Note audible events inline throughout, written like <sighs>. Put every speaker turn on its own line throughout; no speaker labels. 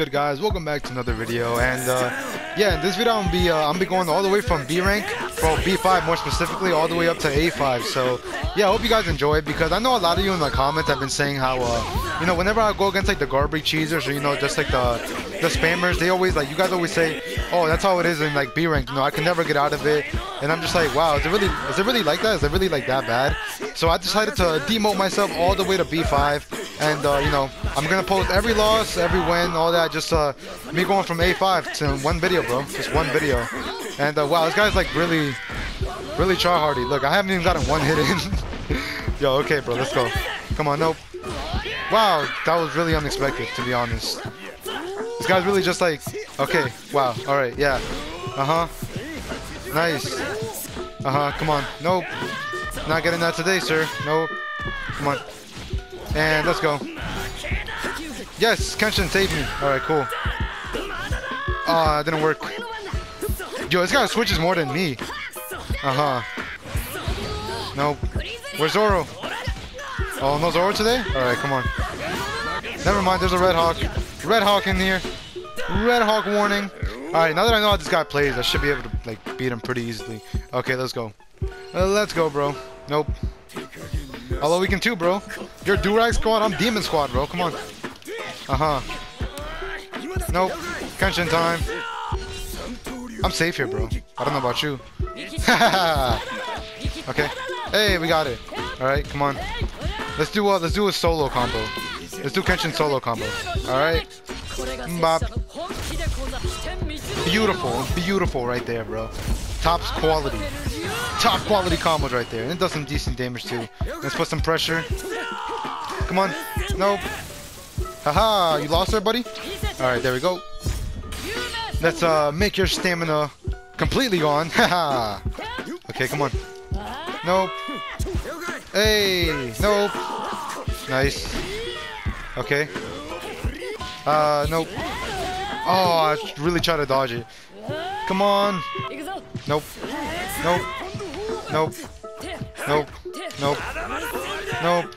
Good guys? Welcome back to another video and uh, yeah, in this video I'm be uh, I'm be going all the way from B rank, well B5 more specifically, all the way up to A5. So yeah, I hope you guys enjoy it because I know a lot of you in the comments have been saying how uh, you know whenever I go against like the garbage cheesers or you know just like the the spammers, they always like you guys always say, oh that's how it is in like B rank. You know I can never get out of it, and I'm just like wow, is it really is it really like that? Is it really like that bad? So I decided to demote myself all the way to B5, and uh, you know I'm gonna post every loss, every win, all that. Just uh, me going from A5 to one video, bro. Just one video. And uh, wow, this guy's like really, really tryhardy. Look, I haven't even gotten one hit in. <laughs> Yo, okay, bro, let's go. Come on, nope. Wow, that was really unexpected, to be honest. This guy's really just like, okay, wow, all right, yeah. Uh huh. Nice. Uh huh. Come on. Nope. Not getting that today, sir. Nope. Come on. And let's go. Yes, Kenshin saved me. Alright, cool. Ah, uh, didn't work. Yo, this guy switches more than me. Uh-huh. Nope. Where's Zoro? Oh, no Zoro today? Alright, come on. Never mind, there's a Red Hawk. Red Hawk in here. Red Hawk warning. Alright, now that I know how this guy plays, I should be able to like beat him pretty easily. Okay, let's go. Uh, let's go, bro. Nope. Although we can too, bro. You're Durag Squad, I'm Demon Squad, bro. Come on. Uh-huh. Nope. Kenshin time. I'm safe here, bro. I don't know about you. <laughs> okay. Hey, we got it. Alright, come on. Let's do a, let's do a solo combo. Let's do Kenshin solo combo. Alright. Bop. Beautiful. Beautiful right there, bro. Top quality. Top quality combos right there. And it does some decent damage too. Let's put some pressure. Come on. Nope. Haha, you lost there, buddy? Alright, there we go. Let's uh make your stamina completely gone. <laughs> Haha. okay, come on. Nope. Hey, nope. Nice. Okay. Uh, nope. Oh, I really try to dodge it. Come on. Nope. Nope. Nope. Nope. Nope. Nope.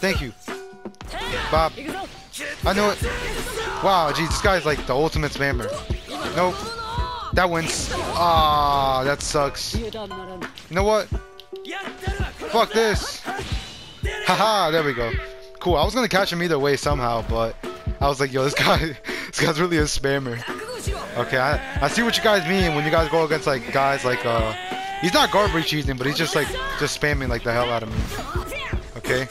Thank you. Bob. I know it. Wow, geez, this guy's like the ultimate spammer. Nope. That wins. Ah, that sucks. You know what? Fuck this. Haha, there we go. Cool. I was gonna catch him either way somehow, but I was like, yo, this <laughs> guy, this guy's really a spammer. Okay, I, I see what you guys mean when you guys go against like guys like uh, he's not garbage cheesing, but he's just like just spamming like the hell out of me. Okay.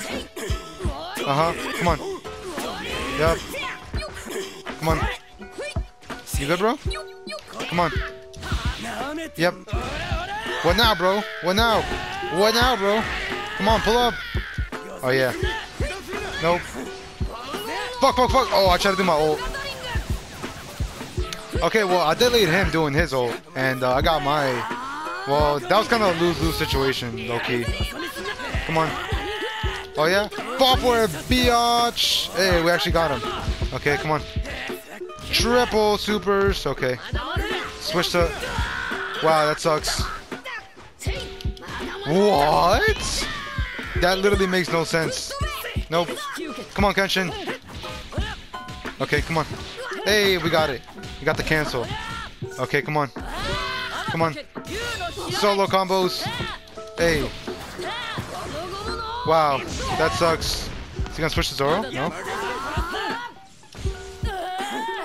Uh huh. Come on. Yep. Come on. You good, bro? Come on. Yep. What now, bro? What now? What now, bro? Come on, pull up. Oh yeah. Nope. Fuck, fuck, fuck. Oh, I tried to do my ult. Okay, well, I delayed him doing his ult, and uh, I got my... Well, that was kind of a lose-lose situation, low-key. Come on. Oh, yeah? It, biatch! Hey, we actually got him. Okay, come on. Triple supers. Okay. Switch to... Wow, that sucks. What? That literally makes no sense. Nope. Come on, Kenshin. Okay, come on. Hey, we got it. We got the cancel. Okay, come on. Come on. Solo combos. Hey. Wow, that sucks. Is he gonna switch to Zoro? No?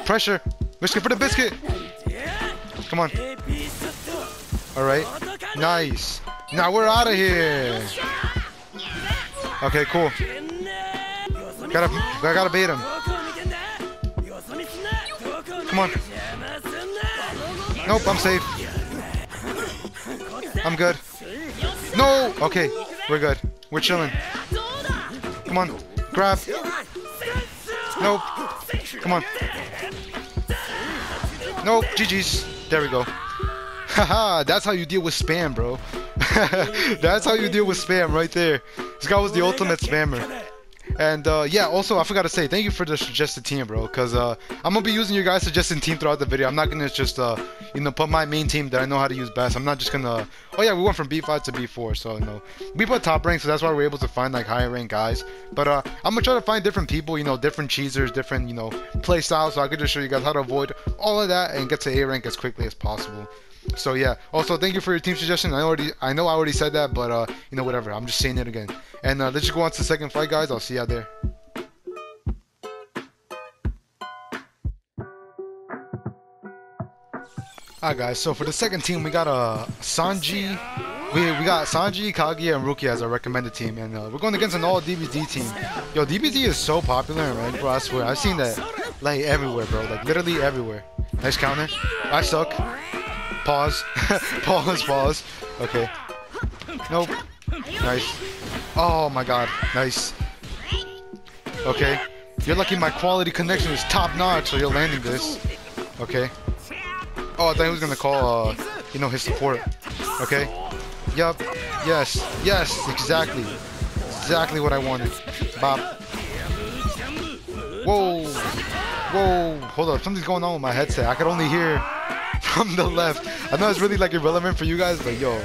Pressure. Biscuit for the biscuit. Come on. Alright. Nice. Now we're out of here. Okay, cool. Gotta, I gotta beat him. Come on. Nope, I'm safe. I'm good. No! Okay, we're good. We're chilling. Come on. Grab. Nope. Come on. Nope. GG's. There we go. <laughs> Haha, that's how you deal with spam, bro. <laughs> that's how you deal with spam right there. This guy was the ultimate spammer. And uh, yeah, also I forgot to say thank you for the suggested team, bro. Cause uh, I'm gonna be using your guys' suggested team throughout the video. I'm not gonna just uh, you know, put my main team that I know how to use best. I'm not just gonna. Oh yeah, we went from B5 to B4, so no, we put top rank, so that's why we're able to find like higher rank guys. But uh, I'm gonna try to find different people, you know, different cheesers, different you know, play styles, so I could just show you guys how to avoid all of that and get to A rank as quickly as possible. So yeah. Also, thank you for your team suggestion. I already, I know I already said that, but uh, you know, whatever. I'm just saying it again. And uh, let's just go on to the second fight, guys. I'll see you out there. Alright guys, so for the second team we got uh Sanji we, we got Sanji, Kaguya, and Rukia as our recommended team, and uh, we're going against an all DBZ team. Yo, DBZ is so popular Rank, bro. I swear, I've seen that like everywhere, bro. Like literally everywhere. Nice counter. I suck. Pause. <laughs> pause. Pause. Okay. Nope. Nice. Oh my God. Nice. Okay. You're lucky my quality connection is top notch, so you're landing this. Okay. Oh, I thought he was gonna call, uh, you know, his support. Okay. Yup. Yes. Yes. Exactly. Exactly what I wanted. Bop. Whoa. Whoa. Hold up. Something's going on with my headset. I could only hear <laughs> from the left. I know it's really like irrelevant for you guys, but yo.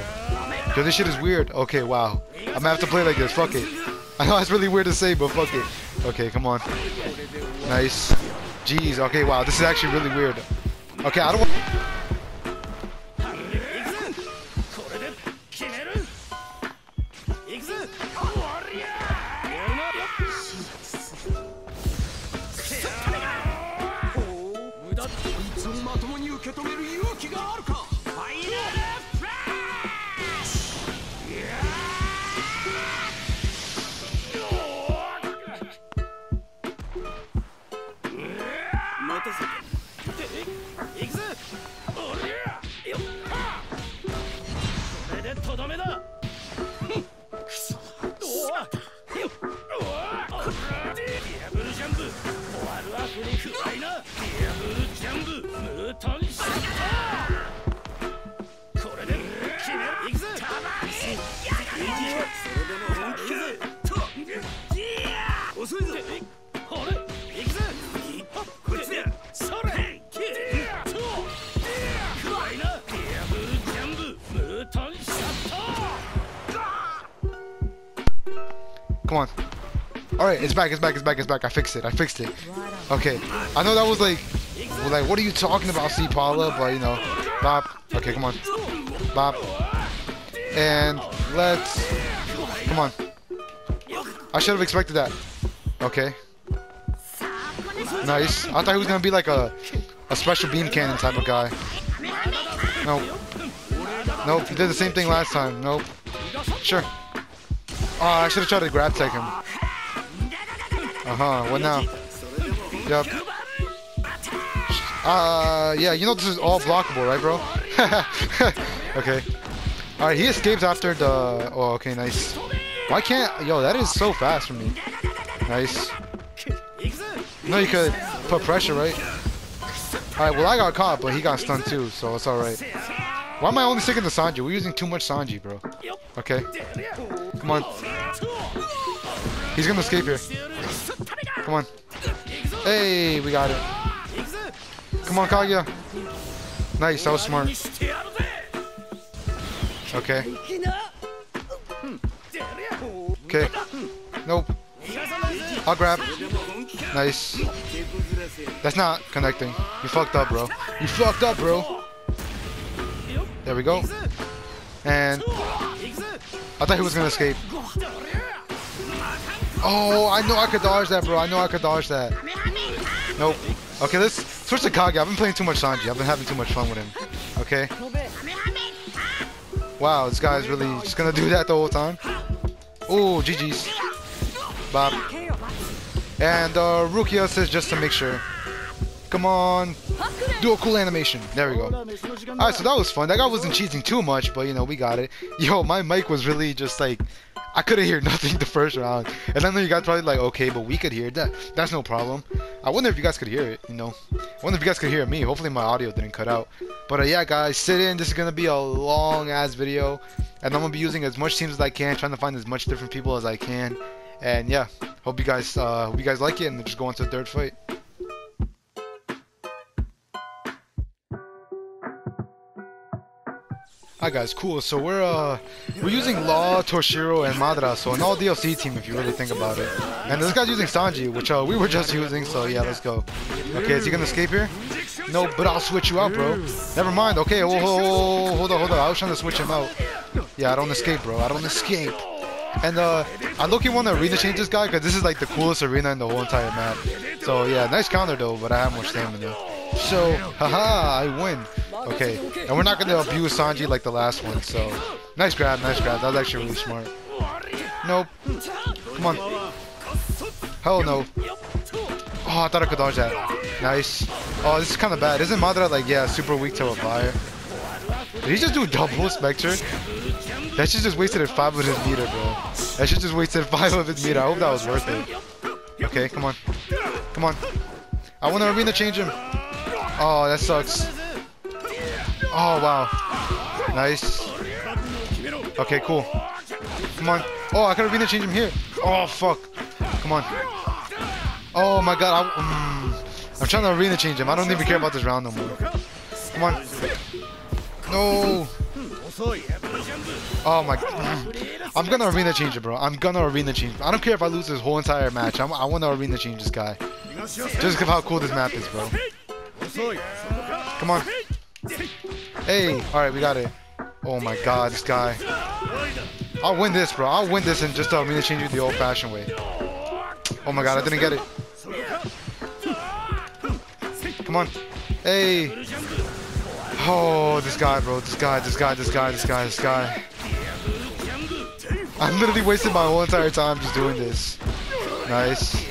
Yo, this shit is weird. Okay, wow. I'm gonna have to play like this. Fuck it. <laughs> I know it's really weird to say, but fuck it. Okay, come on. Nice. Jeez. Okay, wow. This is actually really weird. Okay, I don't want... Alright, it's back, it's back, it's back, it's back. I fixed it, I fixed it. Okay. I know that was like, like, what are you talking about, Cpala? But, you know, bop. Okay, come on. Bop. And let's, come on. I should have expected that. Okay. Nice. I thought he was to be like a, a special beam cannon type of guy. Nope. Nope, he did the same thing last time. Nope. Sure. Oh, I should have tried to grab tech him. Uh-huh, what now? Yep. Uh, yeah, you know this is all blockable, right, bro? <laughs> okay. Alright, he escapes after the... Oh, okay, nice. Why can't... Yo, that is so fast for me. Nice. No, you could put pressure, right? Alright, well, I got caught, but he got stunned too, so it's alright. Why am I only sticking to Sanji? We're using too much Sanji, bro. Okay. Come on. He's gonna escape here. Come on. Hey, we got it. Come on, Kaguya. Nice, that was smart. Okay. Okay. Nope. I'll grab. Nice. That's not connecting. You fucked up, bro. You fucked up, bro. There we go. And I thought he was gonna escape. Oh, I know I could dodge that, bro. I know I could dodge that. Nope. Okay, let's switch to Kage. I've been playing too much Sanji. I've been having too much fun with him. Okay. Wow, this guy's really just gonna do that the whole time. Oh, GG's. Bob. And uh, Rukia says just to make sure. Come on. Do a cool animation. There we go. Alright, so that was fun. That guy wasn't cheating too much, but you know, we got it. Yo, my mic was really just like I couldn't hear <laughs> nothing the first round. And I know you guys probably like, okay, but we could hear that. That's no problem. I wonder if you guys could hear it, you know. I wonder if you guys could hear me. Hopefully my audio didn't cut out. But uh, yeah, guys, sit in. This is going to be a long-ass video. And I'm going to be using as much teams as I can, trying to find as much different people as I can. And yeah, hope you guys uh, hope you guys like it, and just go into the third fight. Hi guys, cool. So we're uh we're using Law, Toshiro, and Madara, so an all DLC team if you really think about it. And this guy's using Sanji, which uh, we were just using, so yeah, let's go. Okay, is he gonna escape here? No, but I'll switch you out, bro. Never mind. Okay, hold, hold, hold on, hold on. I was trying to switch him out. Yeah, I don't escape, bro. I don't escape. And uh, I look want to arena change this guy because this is like the coolest arena in the whole entire map. So yeah, nice counter though, but I have more stamina. So, haha, I win. Okay, and we're not gonna abuse Sanji like the last one. So, nice grab, nice grab. That was actually really smart. Nope. Come on. Hell no. Oh, I thought I could dodge that. Nice. Oh, this is kind of bad. Isn't Madara like, yeah, super weak to a fire? Did he just do double Spectre? That shit just wasted 5 of his meter, bro. That shit just wasted <laughs> 5 of his meter. I hope that was worth it. Okay, come on. Come on. I want to arena change him. Oh, that sucks. Oh, wow. Nice. Okay, cool. Come on. Oh, I could arena change him here. Oh, fuck. Come on. Oh, my God. I, mm, I'm trying to arena change him. I don't even care about this round no more. Come on. No. Oh my. God. I'm gonna arena change it, bro. I'm gonna arena change. I don't care if I lose this whole entire match. I'm, I want to arena change this guy. Just because how cool this map is, bro. Come on. Hey. Alright, we got it. Oh my god, this guy. I'll win this, bro. I'll win this and just uh, it the old-fashioned way. Oh my god, I didn't get it. Come on. Hey. Oh, this guy, bro. This guy, this guy, this guy, this guy, this guy. I'm literally wasting my whole entire time just doing this. Nice.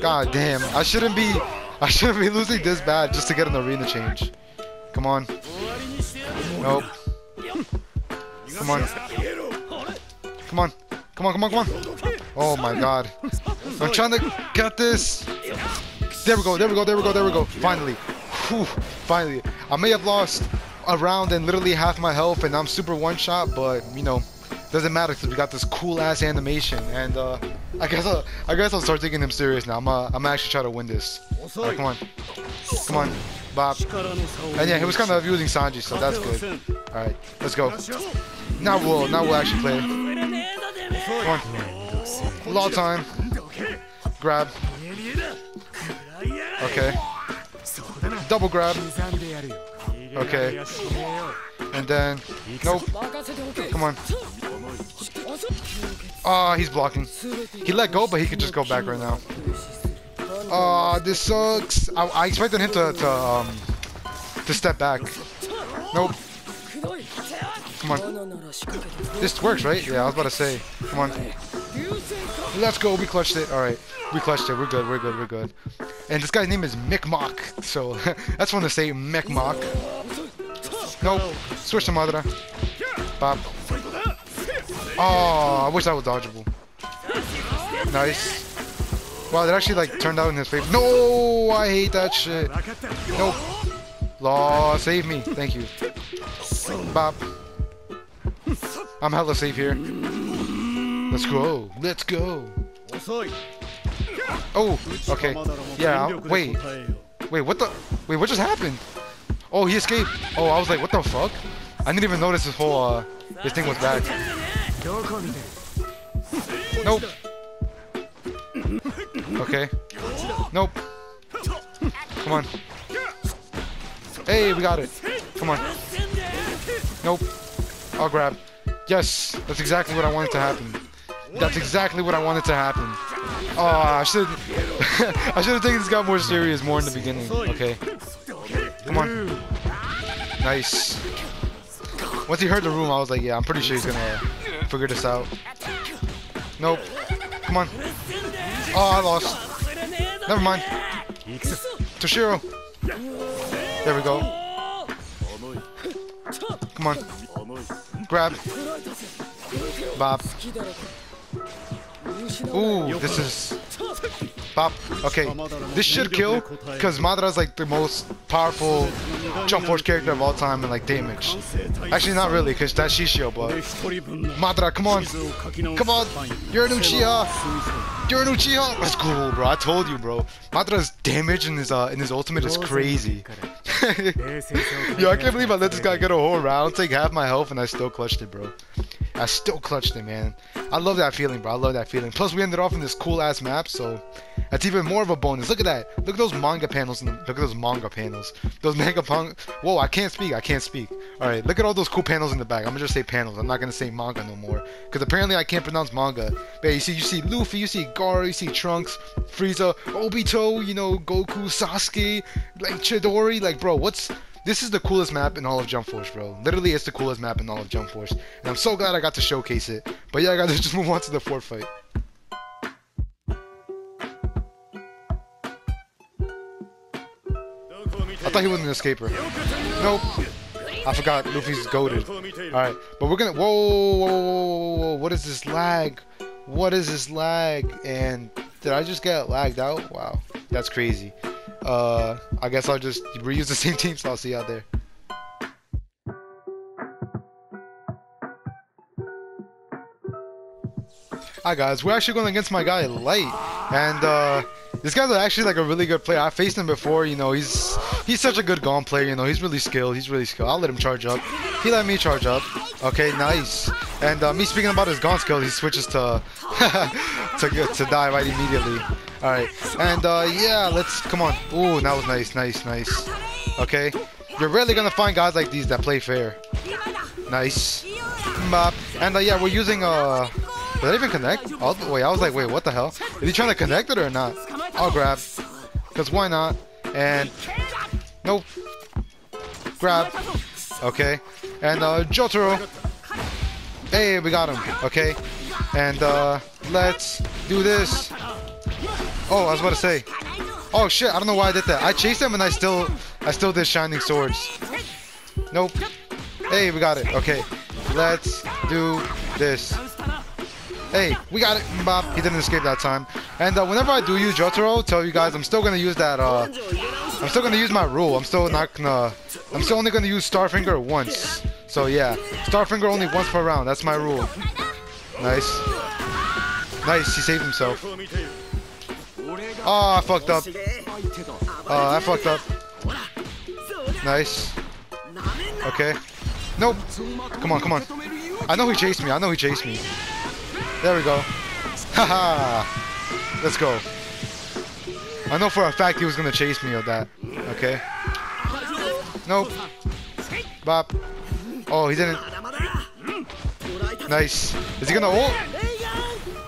God damn. I shouldn't be I shouldn't be losing this bad just to get an arena change. Come on. Nope. Come on. Come on. Come on, come on, come on. Oh my god. I'm trying to get this. There we go, there we go, there we go, there we go. Finally. Whew, finally. I may have lost a round and literally half my health and I'm super one shot, but you know, doesn't matter because we got this cool ass animation and uh, I guess I'll, I guess I'll start taking him serious now. I'm uh, I'm actually trying to win this. Right, come on, come on, Bob. And yeah, he was kind of using Sanji, so that's good. All right, let's go. Now we'll now we'll actually play. Come on, long time. Grab. Okay. Double grab. Okay. And then, nope. Come on. Ah, he's blocking. He let go, but he could just go back right now. Ah, this sucks. I, I, expected him to to um to step back. Nope. Come on. This works, right? Yeah, I was about to say. Come on. Let's go. We clutched it. All right. We clutched it. We're good. We're good. We're good. And this guy's name is Mick Mock. So <laughs> that's fun to say. Mick Mock. Nope. Switch to Madara. Bob. Oh, I wish that was dodgeable. Nice. Wow, that actually like turned out in his favor. No, I hate that shit. Nope. Law, save me. Thank you. Bob. I'm hella safe here. Let's go. Let's go. Oh, okay. Yeah, wait. Wait, what the? Wait, what just happened? Oh, he escaped. Oh, I was like, what the fuck? I didn't even notice this whole, uh, this thing was back. Nope. Okay. Nope. Come on. Hey, we got it. Come on. Nope. I'll grab. Yes, that's exactly what I wanted to happen. That's exactly what I wanted to happen. Oh, I should <laughs> I should have taken this guy more serious more in the beginning. Okay. Come on. Nice. Once he heard the room, I was like, yeah, I'm pretty sure he's gonna figure this out. Nope. Come on. Oh, I lost. Never mind. Toshiro. There we go. Come on. Grab. Bob. Ooh, this is... Bop. Okay, this should kill because Madara's like the most powerful Jump Force character of all time in like damage. Actually, not really because that's Shishio, but Madara, come on, come on, you're an Uchiha, you're an Uchiha. That's cool, bro. I told you, bro. Madara's damage in his uh in his ultimate is crazy. <laughs> Yo, I can't believe I let this guy get a whole round, take half my health, and I still clutched it, bro. I still clutched it, man. I love that feeling, bro. I love that feeling. Plus, we ended off in this cool ass map, so that's even more of a bonus. Look at that. Look at those manga panels. Look at those manga panels. Those manga punk. Whoa, I can't speak. I can't speak. All right, look at all those cool panels in the back. I'm gonna just say panels. I'm not gonna say manga no more, because apparently I can't pronounce manga. But you see, you see Luffy, you see Gaara, you see Trunks, Frieza, Obito, you know, Goku, Sasuke, like Chidori. Like, bro, what's this is the coolest map in all of Jump Force, bro. Literally, it's the coolest map in all of Jump Force. And I'm so glad I got to showcase it. But yeah, I got to just move on to the fourth fight. I thought he was an escaper. Nope. I forgot Luffy's goaded. Alright, but we're gonna. Whoa, whoa, whoa, whoa, what is this lag? What is this lag? And did I just get lagged out? Wow, that's crazy. Uh, I guess I'll just reuse the same <laughs> team, so I'll see you out there. Hi guys, we're actually going against my guy Light, and uh, this guy's actually like a really good player. I faced him before, you know. He's he's such a good Gon player, you know. He's really skilled. He's really skilled. I'll let him charge up. He let me charge up. Okay, nice. And uh, me speaking about his Gon skill, he switches to <laughs> to to die right immediately. All right, and uh, yeah, let's come on. Ooh, that was nice, nice, nice. Okay, you're rarely gonna find guys like these that play fair. Nice. And uh, yeah, we're using uh. Did that even connect? Oh, wait, I was like, wait, what the hell? Is he trying to connect it or not? I'll grab. Because why not? And... Nope. Grab. Okay. And, uh, Jotaro. Hey, we got him. Okay. And, uh, let's do this. Oh, I was about to say. Oh, shit, I don't know why I did that. I chased him and I still, I still did Shining Swords. Nope. Hey, we got it. Okay. Let's do this. Hey, we got it. Bob. He didn't escape that time. And uh, whenever I do use Jotaro, tell you guys, I'm still gonna use that. Uh, I'm still gonna use my rule. I'm still not gonna. I'm still only gonna use Starfinger once. So yeah, Starfinger only once per round. That's my rule. Nice. Nice. He saved himself. Oh, I fucked up. Oh, I fucked up. Nice. Okay. Nope. Come on, come on. I know he chased me. I know he chased me. There we go. Haha. Let's go. I know for a fact he was gonna chase me with that. Okay. Nope. Bop. Oh, he didn't. Nice. Is he gonna ult?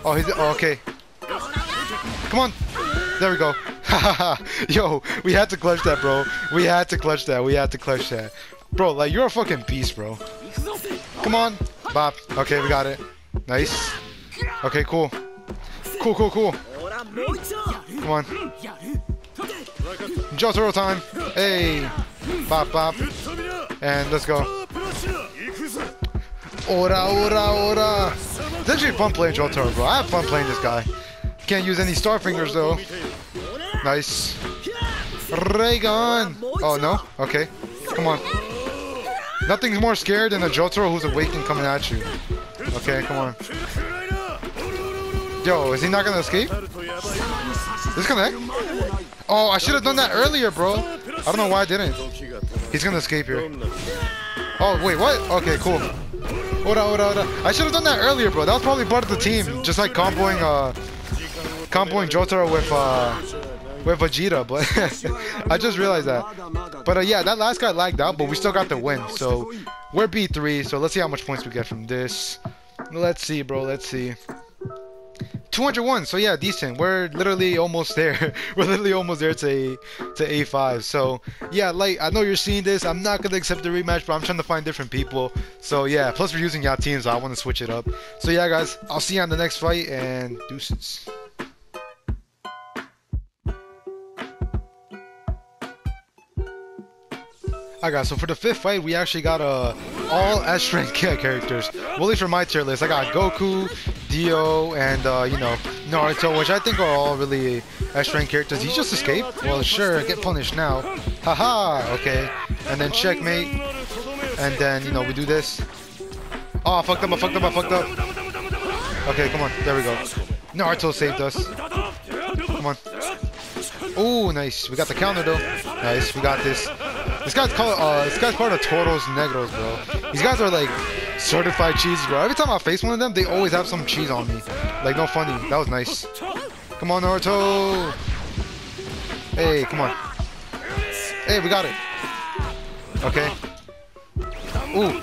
Oh, he's. Oh, okay. Come on. There we go. Yo, we had to clutch that, bro. We had to clutch that. We had to clutch that. Bro, like, you're a fucking beast, bro. Come on. Bop. Okay, we got it. Nice. Okay, cool. Cool, cool, cool. Come on. Jotaro time. Hey. Bop, bop. And let's go. Ora, ora, ora. It's actually fun playing Jotaro, bro. I have fun playing this guy. Can't use any star fingers, though. Nice. Raygon. Oh, no? Okay. Come on. Nothing's more scared than a Jotaro who's awakened coming at you. Okay, come on. Yo, is he not gonna escape? Disconnect? Oh, I should have done that earlier, bro. I don't know why I didn't. He's gonna escape here. Oh, wait, what? Okay, cool. Ora, ora, ora. I should have done that earlier, bro. That was probably part of the team. Just like comboing, uh, comboing Jotaro with, uh, with Vegeta, but <laughs> I just realized that. But uh, yeah, that last guy lagged out, but we still got the win. So we're B3, so let's see how much points we get from this. Let's see, bro. Let's see. 201 so yeah decent. We're literally almost there. <laughs> We're literally almost there to a to a5 so yeah like i know you're seeing this. I'm not gonna accept the rematch but i'm trying to find different people. So yeah plus we're using yacht teams so i want to switch it up. So yeah guys i'll see you on the next fight and deuces Alright guys, so for the fifth fight, we actually got uh, all S-rank <laughs> characters. Well, at least for my tier list, I got Goku, Dio, and uh, you know Naruto, which I think are all really S-rank characters. He just escaped. Well, sure, get punished now. Haha. Okay, and then checkmate, and then you know we do this. Oh, I fucked up. I fucked up. I fucked up. Okay, come on. There we go. Naruto saved us. Come on. Oh, nice. We got the counter though. Nice. We got this. This guy's called. Uh, this guy's part of Toros Negros, bro. These guys are like certified cheese, bro. Every time I face one of them, they always have some cheese on me. Like, no funny. That was nice. Come on, Naruto. Hey, come on. Hey, we got it. Okay. Ooh.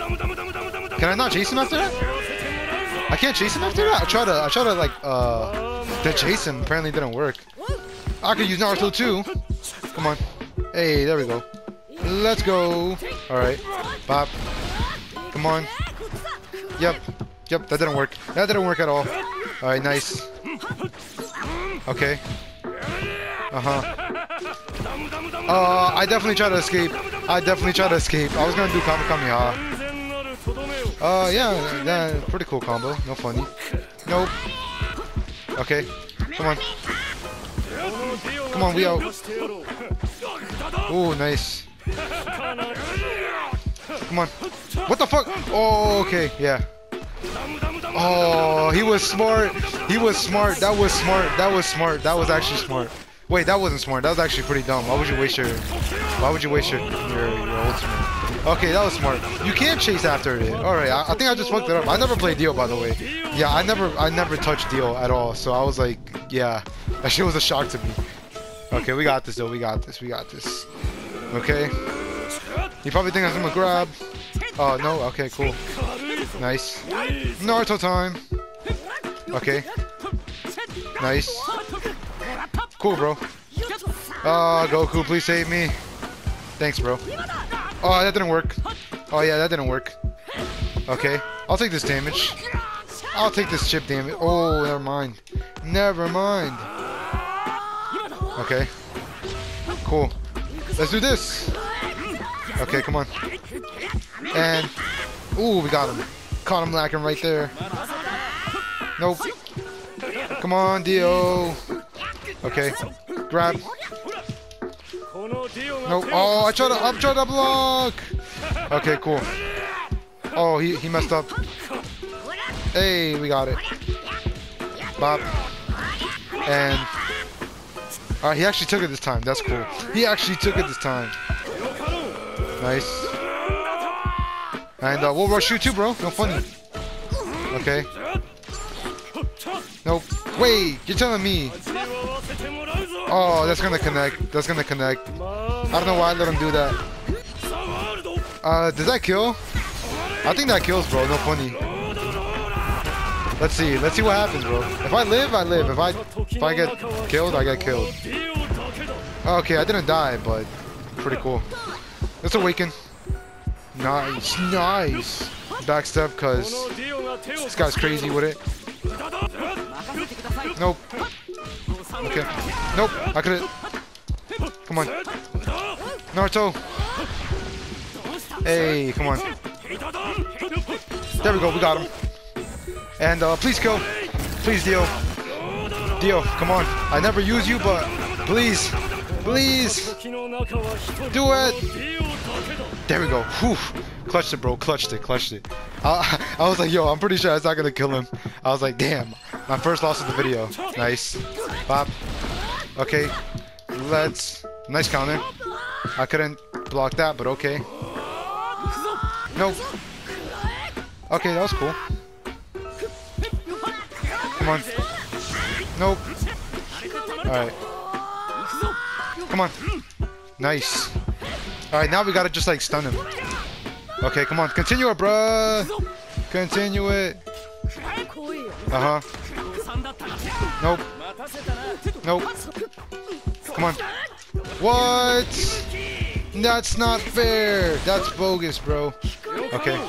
Can I not chase him after that? I can't chase him after that? I try to, I try to like, uh, to chase him. Apparently didn't work. I could use Naruto too. Come on. Hey, there we go. Let's go. Alright. Bop. Come on. Yep. Yep, that didn't work. That didn't work at all. Alright, nice. Okay. Uh-huh. Uh, I definitely try to escape. I definitely try to escape. I was gonna do Kamehameha. Uh, yeah, yeah, pretty cool combo. No funny. Nope. Okay. Come on. Come on, we out. Ooh, nice. Come on. What the fuck? Oh, okay, yeah. Oh, he was smart. He was smart. That was smart. That was smart. That was actually smart. Wait, that wasn't smart. That was actually pretty dumb. Why would you waste your... Why would you waste your, your, your ultimate? Okay, that was smart. You can't chase after it. Alright, I, I, think I just fucked it up. I never played Dio, by the way. Yeah, I never I never touched Dio at all. So I was like, yeah. That shit was a shock to me. Okay, we got this, though. We got this. We got this. Okay. You probably think I'm gonna grab. Oh, no. Okay, cool. Nice. Naruto time. Okay. Nice. Cool, bro. Uh, Goku, please save me. Thanks, bro. Oh, that didn't work. Oh, yeah, that didn't work. Okay. I'll take this damage. I'll take this chip damage. Oh, never mind. Never mind. Okay. Cool. Let's do this. Okay, come on. And... Ooh, we got him. Caught him lacking right there. Nope. Come on, Dio. Okay. Grab. No. Oh, I tried to. I'm trying to block. Okay, cool. Oh, he he messed up. Hey, we got it. Bop. And. Alright, he actually took it this time. That's cool. He actually took it this time. Nice. And uh, we'll rush you too, bro. No funny. Okay. Nope. Wait, you're telling me. Oh, that's gonna connect. That's gonna connect. I don't know why I let him do that. Uh, does that kill? I think that kills, bro. No funny. Let's see. Let's see what happens, bro. If I live, I live. If I if I get killed, I get killed. Okay, I didn't die, but pretty cool. Let's awaken. Nice, nice. Backstep, cause this guy's crazy with it. Nope. Okay. Nope. I couldn't. Come on. Naruto. Hey, come on. There we go. We got him. And uh, please kill. Please, Dio. Dio, come on. I never use you, but please. Please. Do it. There we go. Whew. Clutched it, bro. Clutched it. Clutched it. I, <laughs> I was like, yo, I'm pretty sure that's not going to kill him. I was like, damn. My first loss of the video. Nice. Pop. Okay. Let's... Nice counter. I couldn't block that, but okay. Nope. Okay, that was cool. Come on. Nope. Alright. Come on. Nice. Alright, now we gotta just like stun him. Okay, come on. Continue it, bruh. Continue it. Uh-huh. Nope. Nope. Come on. What? That's not fair. That's bogus, bro. Okay.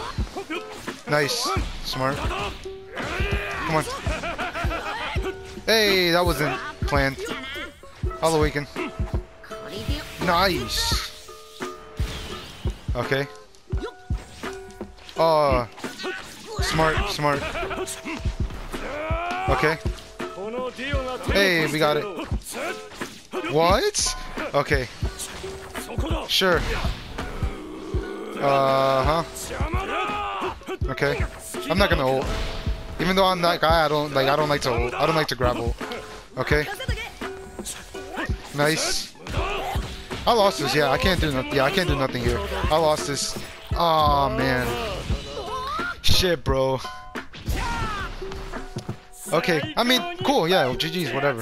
Nice. Smart. Come on. Hey, that wasn't planned. I'll awaken. Nice. Okay. Oh. Smart, smart. Okay. Hey, we got it. What? Okay. Sure. Uh huh. Okay. I'm not gonna ult. Even though I'm that guy, I don't like. I don't like to ult. I don't like to grab ult. Okay. Nice. I lost this. Yeah, I can't do nothing. Yeah, I can't do nothing here. I lost this. Oh man. Shit, bro. Okay. I mean, cool. Yeah. GG's. Whatever.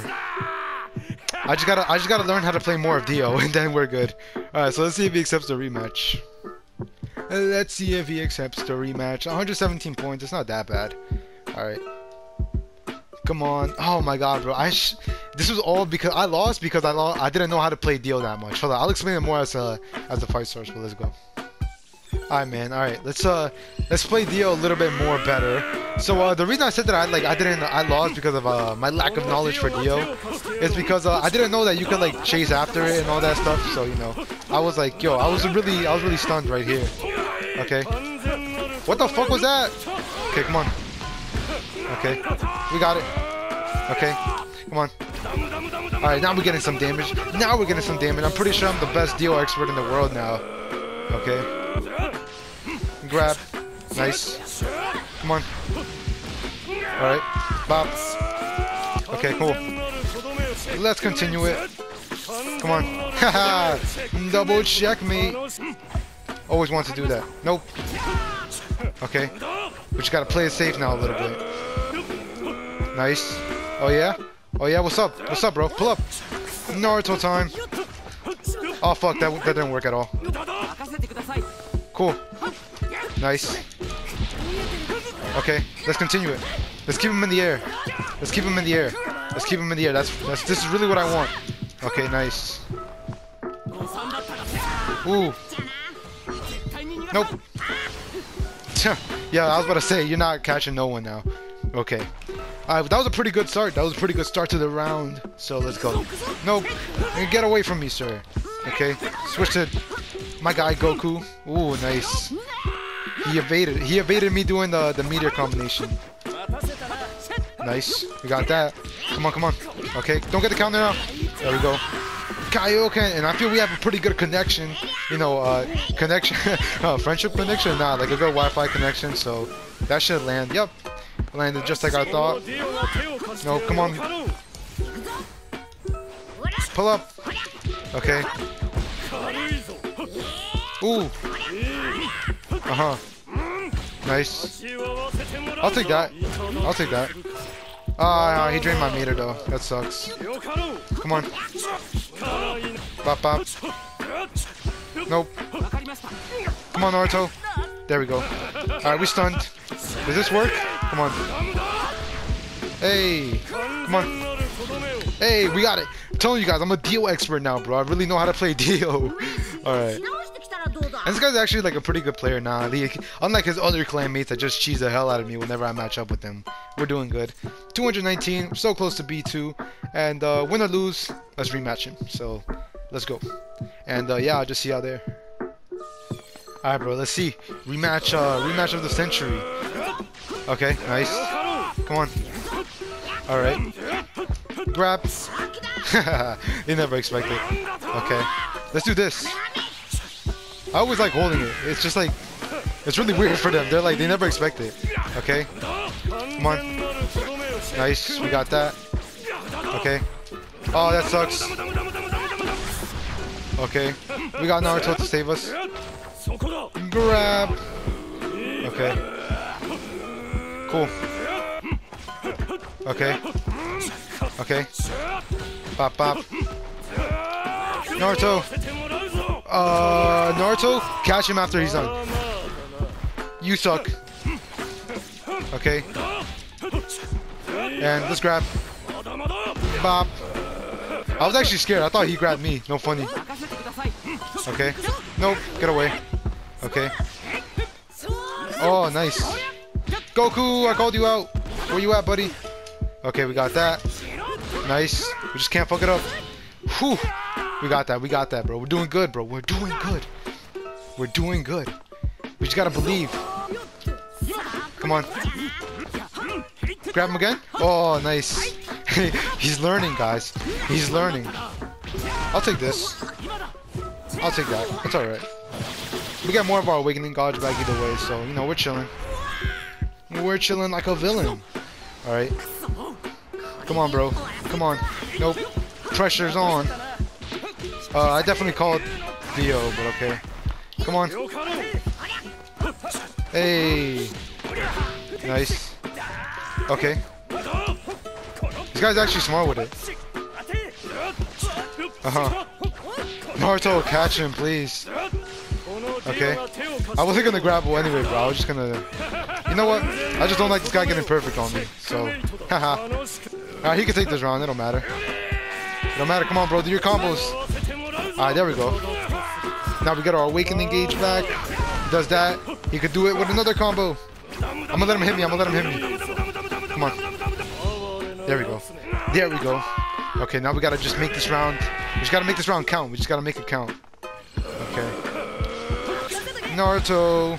I just gotta. I just gotta learn how to play more of Dio, <laughs> and then we're good. All right. So let's see if he accepts the rematch. Let's see if he accepts the rematch. 117 points. It's not that bad. All right. Come on. Oh my god, bro. I sh this was all because I lost because I lost I didn't know how to play Dio that much. Hold on, I'll explain it more as uh as the fight starts, but let's go. Alright man, alright. Let's uh let's play Dio a little bit more better. So uh the reason I said that I like I didn't I lost because of uh my lack of knowledge for Dio is because uh, I didn't know that you could like chase after it and all that stuff. So you know, I was like, yo, I was really I was really stunned right here. Okay. What the fuck was that? Okay, come on. Okay. We got it. Okay. Come on. Alright, now we're getting some damage. Now we're getting some damage. I'm pretty sure I'm the best Dio expert in the world now. Okay. Grab. Nice. Come on. Alright. Bop. Okay, cool. Let's continue it. Come on. Haha. <laughs> Double check me. Always want to do that. Nope. Okay. We just gotta play it safe now a little bit. Nice. Oh yeah? Oh yeah, what's up? What's up, bro? Pull up. Naruto time. Oh fuck, that, that didn't work at all. Cool. Nice. Okay, let's continue it. Let's keep him in the air. Let's keep him in the air. Let's keep him in the air. That's that's this is really what I want. Okay, nice. Ooh. Nope. <laughs> yeah, I was about to say you're not catching no one now. Okay. Alright, that was a pretty good start. That was a pretty good start to the round. So let's go. Nope. Get away from me, sir. Okay. Switch to my guy Goku. Ooh, nice. He evaded. He evaded me doing the the meteor combination. Nice. We got that. Come on, come on. Okay, don't get the counter now. There we go. Kaioken, and I feel we have a pretty good connection. You know, uh, connection, <laughs> uh, friendship connection, nah, like a good Wi-Fi connection. So that should land. Yep, landed just like I thought. No, come on. Pull up. Okay. Ooh. Uh huh. Nice. I'll take that. I'll take that. Ah, he drained my meter though. That sucks. Come on. Bop bop. Nope. Come on, Naruto. There we go. Alright, we stunned. Does this work? Come on. Hey. Come on. Hey, we got it. I'm telling you guys, I'm a Dio expert now, bro. I really know how to play <laughs> Dio. Alright. And this guy's actually like a pretty good player now. He, unlike his other clan mates that just cheese the hell out of me whenever I match up with them. We're doing good. 219, so close to B2. And uh, win or lose, let's rematch him. So let's go. And uh, yeah, I'll just see y'all there. Alright, bro, let's see. Rematch, uh, rematch of the century. Okay, nice. Come on. Alright. Grab. you <laughs> never expect it. Okay. Let's do this. I always like holding it. It's just like, it's really weird for them. They're like, they never expect it. Okay. Come on. Nice. We got that. Okay. Oh, that sucks. Okay. We got Naruto to save us. Grab. Okay. Cool. Okay. Okay. Bop bop. Naruto. Uh, Naruto, catch him after he's done. You suck. Okay. And let's grab. Bop. I was actually scared. I thought he grabbed me. No funny. Okay. Nope. Get away. Okay. Oh, nice. Goku, I called you out. Where you at, buddy? Okay, we got that. Nice. We just can't fuck it up. Whew. We got that. We got that, bro. We're doing good, bro. We're doing good. We're doing good. We just gotta believe. Come on. grab him again. Oh, nice. <laughs> He's learning, guys. He's learning. I'll take this. I'll take that. It's alright. We got more of our Awakening Gauge back either way, so, you know, we're chilling. We're chilling like a villain. Alright. Come on, bro. Come on. Nope. Pressure's on. Uh, I definitely called Theo, but okay. Come on. Hey. Nice. Okay. This guy's actually smart with it. Uh-huh. Naruto, catch him, please. Okay. I wasn't gonna grapple anyway, bro. I was just gonna... You know what? I just don't like this guy getting perfect on me. So, haha. Alright, he can take this round. It don't matter. It don't matter. Come on, bro. Do your combos. Alright, there we go. Now we get our awakening gauge back. He does that. He could do it with another combo. I'm gonna let him hit me. I'm gonna let him hit me. Come on. There we go. There we go. Okay, now we gotta just make this round. We just gotta make this round count. We just gotta make it count. Okay. Naruto.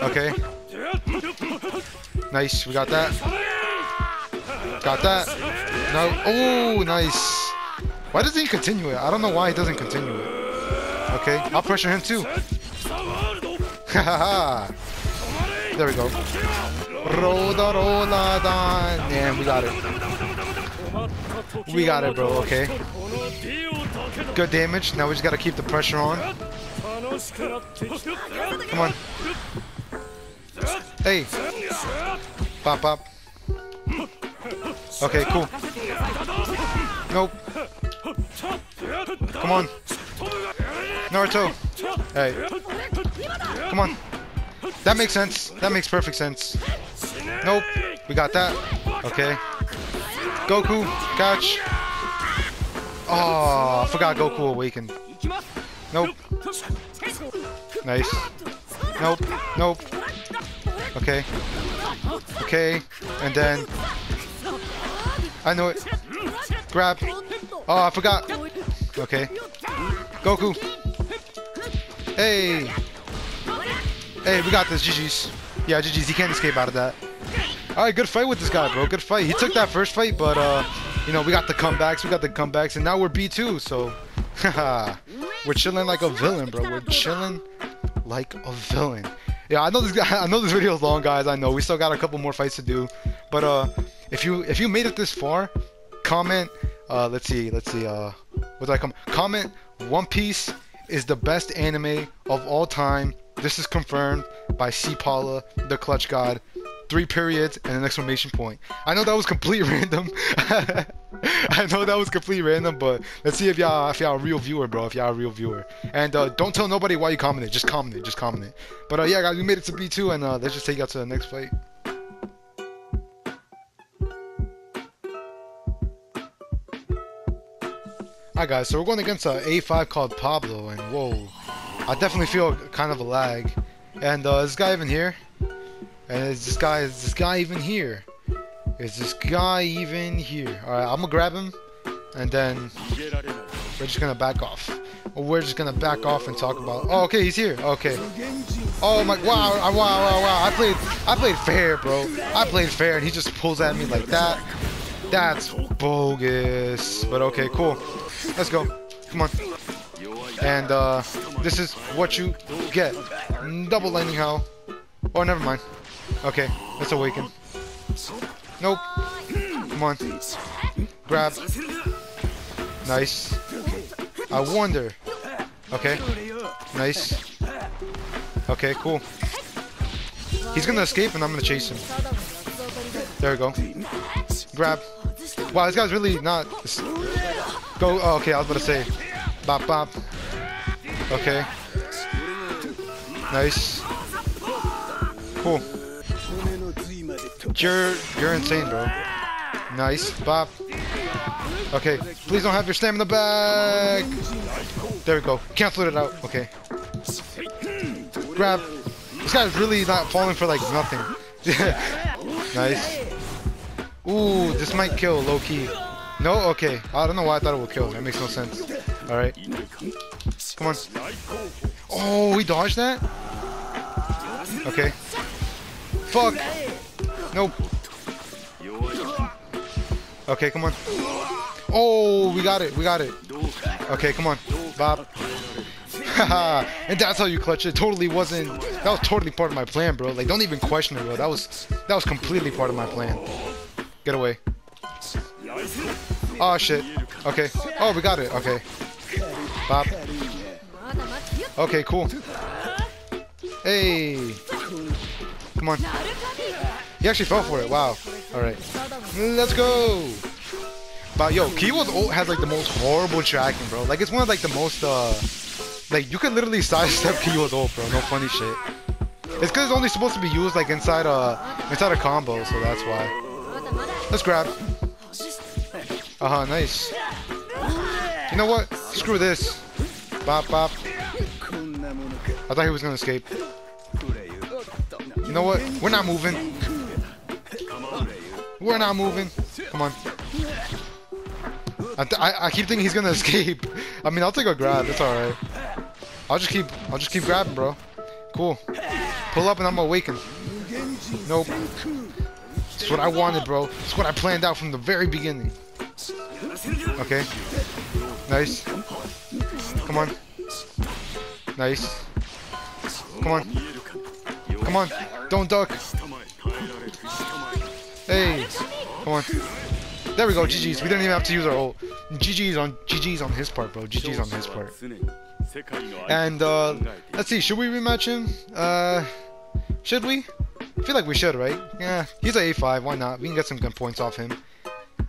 Okay. Nice. We got that. Got that. No. Oh, nice. Why doesn't he continue it? I don't know why he doesn't continue it. Okay. I'll pressure him too. <laughs> There we go. Roda rola dan. And we got it. We got it, bro. Okay. Good damage. Now we just gotta keep the pressure on. Come on. Hey. Pop, pop. Okay, cool. Nope. Come on. Naruto. Hey. Come on. That makes sense. That makes perfect sense. Nope. We got that. Okay. Goku, catch. Oh, I forgot Goku awakened. Nope. Nice. Nope. Nope. Okay. Okay. And then... I know it. Grab. Oh, I forgot. Okay. Goku. Hey. Hey, we got this. GG's. Yeah, GG's. He can't escape out of that. Alright, good fight with this guy, bro. Good fight. He took that first fight, but, uh, you know, we got the comebacks. We got the comebacks, and now we're B2, so... <laughs> We're chilling like a villain, bro. We're chilling like a villain. Yeah, I know this guy. <laughs> I know this video is long, guys. I know we still got a couple more fights to do, but uh, if you if you made it this far, comment. Uh, let's see, let's see. Uh, what do I come? Comment. One Piece is the best anime of all time. This is confirmed by Cpala, the Clutch God three periods, and an exclamation point. I know that was complete <laughs> random. <laughs> I know that was complete random, but let's see if y'all if y'all a real viewer, bro. If y'all a real viewer. And uh, don't tell nobody why you commented. Just comment it. Just comment it. But uh, yeah, guys, we made it to B2, and uh, let's just take y'all to the next fight. Alright guys, so we're going against a A5 called Pablo, and whoa, I definitely feel kind of a lag. And uh, this guy even here, and is this guy, is this guy even here? Is this guy even here? Alright, I'm gonna grab him, and then we're just gonna back off. we're just gonna back off and talk about. Oh, okay, he's here. Okay. Oh my! Wow! Wow! Wow! Wow! I played. I played fair, bro. I played fair, and he just pulls at me like that. That's bogus. But okay, cool. Let's go. Come on. And uh, this is what you get. Double lightning how? Oh, never mind. Okay, let's awaken. Nope. Come on. Grab. Nice. I wonder. Okay. Nice. Okay, cool. He's gonna escape and I'm gonna chase him. There we go. Grab. Wow, this guy's really not... Go. Oh, okay, I was about to say. Bop, bop. Okay. Nice. Cool. You're, you're insane, bro. Nice. Bop. Okay. Please don't have your stamina back. There we go. Cancel it out. Okay. Grab. This guy's really not falling for like nothing. <laughs> nice. Ooh, this might kill low-key. No? Okay. I don't know why I thought it would kill. That makes no sense. Alright. Come on. Oh, we dodged that? Okay. Fuck. Nope. Okay, come on. Oh, we got it. We got it. Okay, come on. Bob. <laughs> And that's how you clutch it. Totally wasn't. That was totally part of my plan, bro. Like, don't even question it, bro. That was that was completely part of my plan. Get away. Oh shit. Okay. Oh, we got it. Okay. Bob. Okay, cool. Hey. Come on. He actually fell for it. Wow. All right. Let's go. But yo, Kiwo's ult has like the most horrible tracking, bro. Like it's one of like the most uh, like you can literally <laughs> sidestep Kiwo's ult, bro. No funny shit. It's because it's only supposed to be used like inside a inside a combo, so that's why. Let's grab. Uh huh. Nice. You know what? Screw this. Bop bop. I thought he was gonna escape. You know what? We're not moving. We're not moving. Come on. I, I, I, keep thinking he's gonna <laughs> escape. I mean, I'll take a grab. It's all right. I'll just keep I'll just keep grabbing, bro. Cool. Pull up and I'm awakened. Nope. It's what I wanted, bro. It's what I planned out from the very beginning. Okay. Nice. Come on. Nice. Come on. Come on. Don't duck. Hey. Come on. There we go. GG's. We didn't even have to use our ult. GG's on GG's on his part, bro. GG's on his part. And uh, let's see. Should we rematch him? Uh, should we? I feel like we should, right? Yeah. He's an A5. Why not? We can get some good points off him.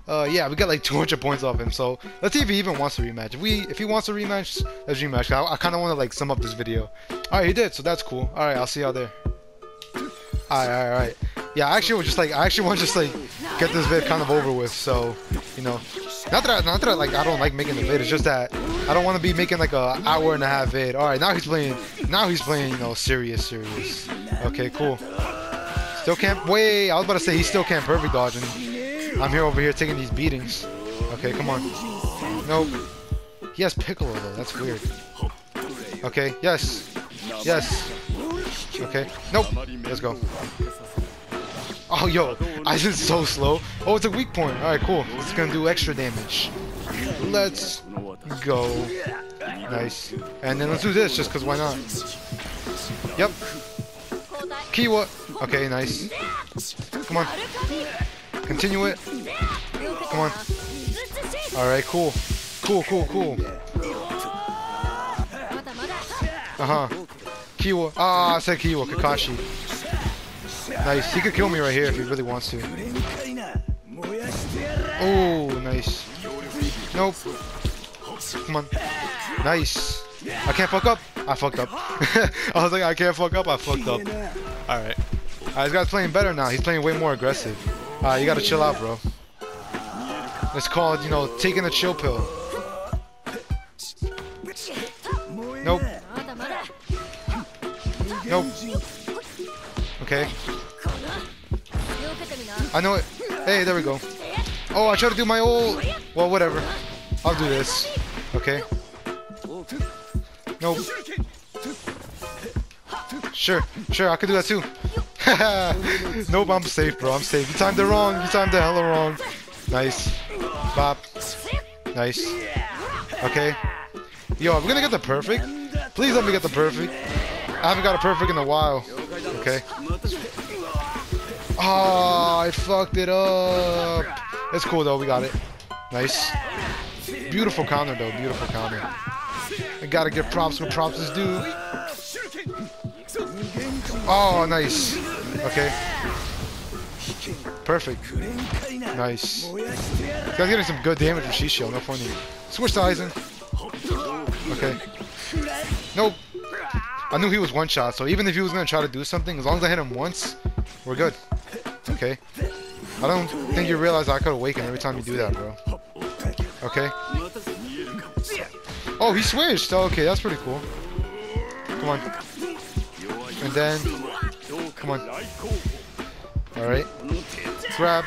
Uh, yeah, we got like <laughs> 200 points off him. So let's see if he even wants to rematch. If we, if he wants to rematch, let's rematch. I, I kind of want to like sum up this video. All right, he did. So that's cool. All right, I'll see y'all there. All right, all right, all right. Yeah, I actually was just like, I actually want to just like get this vid kind of over with. So, you know, not that, I, not that I, like I don't like making the vid. It's just that I don't want to be making like a hour and a half vid. All right, now he's playing. Now he's playing, you know, serious, serious. Okay, cool. Still can't. Wait, I was about to say he still can't perfect dodge, and I'm here over here taking these beatings. Okay, come on. Nope. He has Piccolo though. That's weird. Okay. Yes. Yes. Okay. Nope. Let's go. <laughs> Oh, yo, I did so slow. Oh, it's a weak point. All right, cool. It's gonna do extra damage. Let's go. Nice. And then let's do this, just because why not? Yep. Kiwa. Okay, nice. Come on. Continue it. Come on. All right, cool. Cool, cool, cool. Uh-huh. Kiwa. Ah, I said Kiwa. Kakashi. Nice. He could kill me right here if he really wants to. Oh, nice. Nope. Come on. Nice. I can't fuck up. I fucked up. <laughs> I was like, I can't fuck up. I fucked up. Alright. Alright, this guy's playing better now. He's playing way more aggressive. Alright, you gotta chill out, bro. It's called, you know, taking a chill pill. Nope. Nope. Okay. I know it. Hey, there we go. Oh, I tried to do my old. Well, whatever. I'll do this. Okay. Nope. Sure, sure, I could do that too. <laughs> nope, I'm safe, bro. I'm safe. You timed it wrong. You timed the hella wrong. Nice. Bop. Nice. Okay. Yo, we're gonna get the perfect. Please let me get the perfect. I haven't got a perfect in a while. Okay. Oh, I fucked it up. It's cool though, we got it. Nice. Beautiful counter though, beautiful counter. I gotta give props where props is due. Oh, nice. Okay. Perfect. Nice. This guy's getting some good damage with Shishio, no funny. Switch to Aizen. Okay. Nope. I knew he was one shot, so even if he was gonna try to do something, as long as I hit him once, we're good. Okay. I don't think you realize I could awaken every time you do that, bro. Okay. Oh, he switched. Oh, okay, that's pretty cool. Come on. And then, come on. All right. Grab.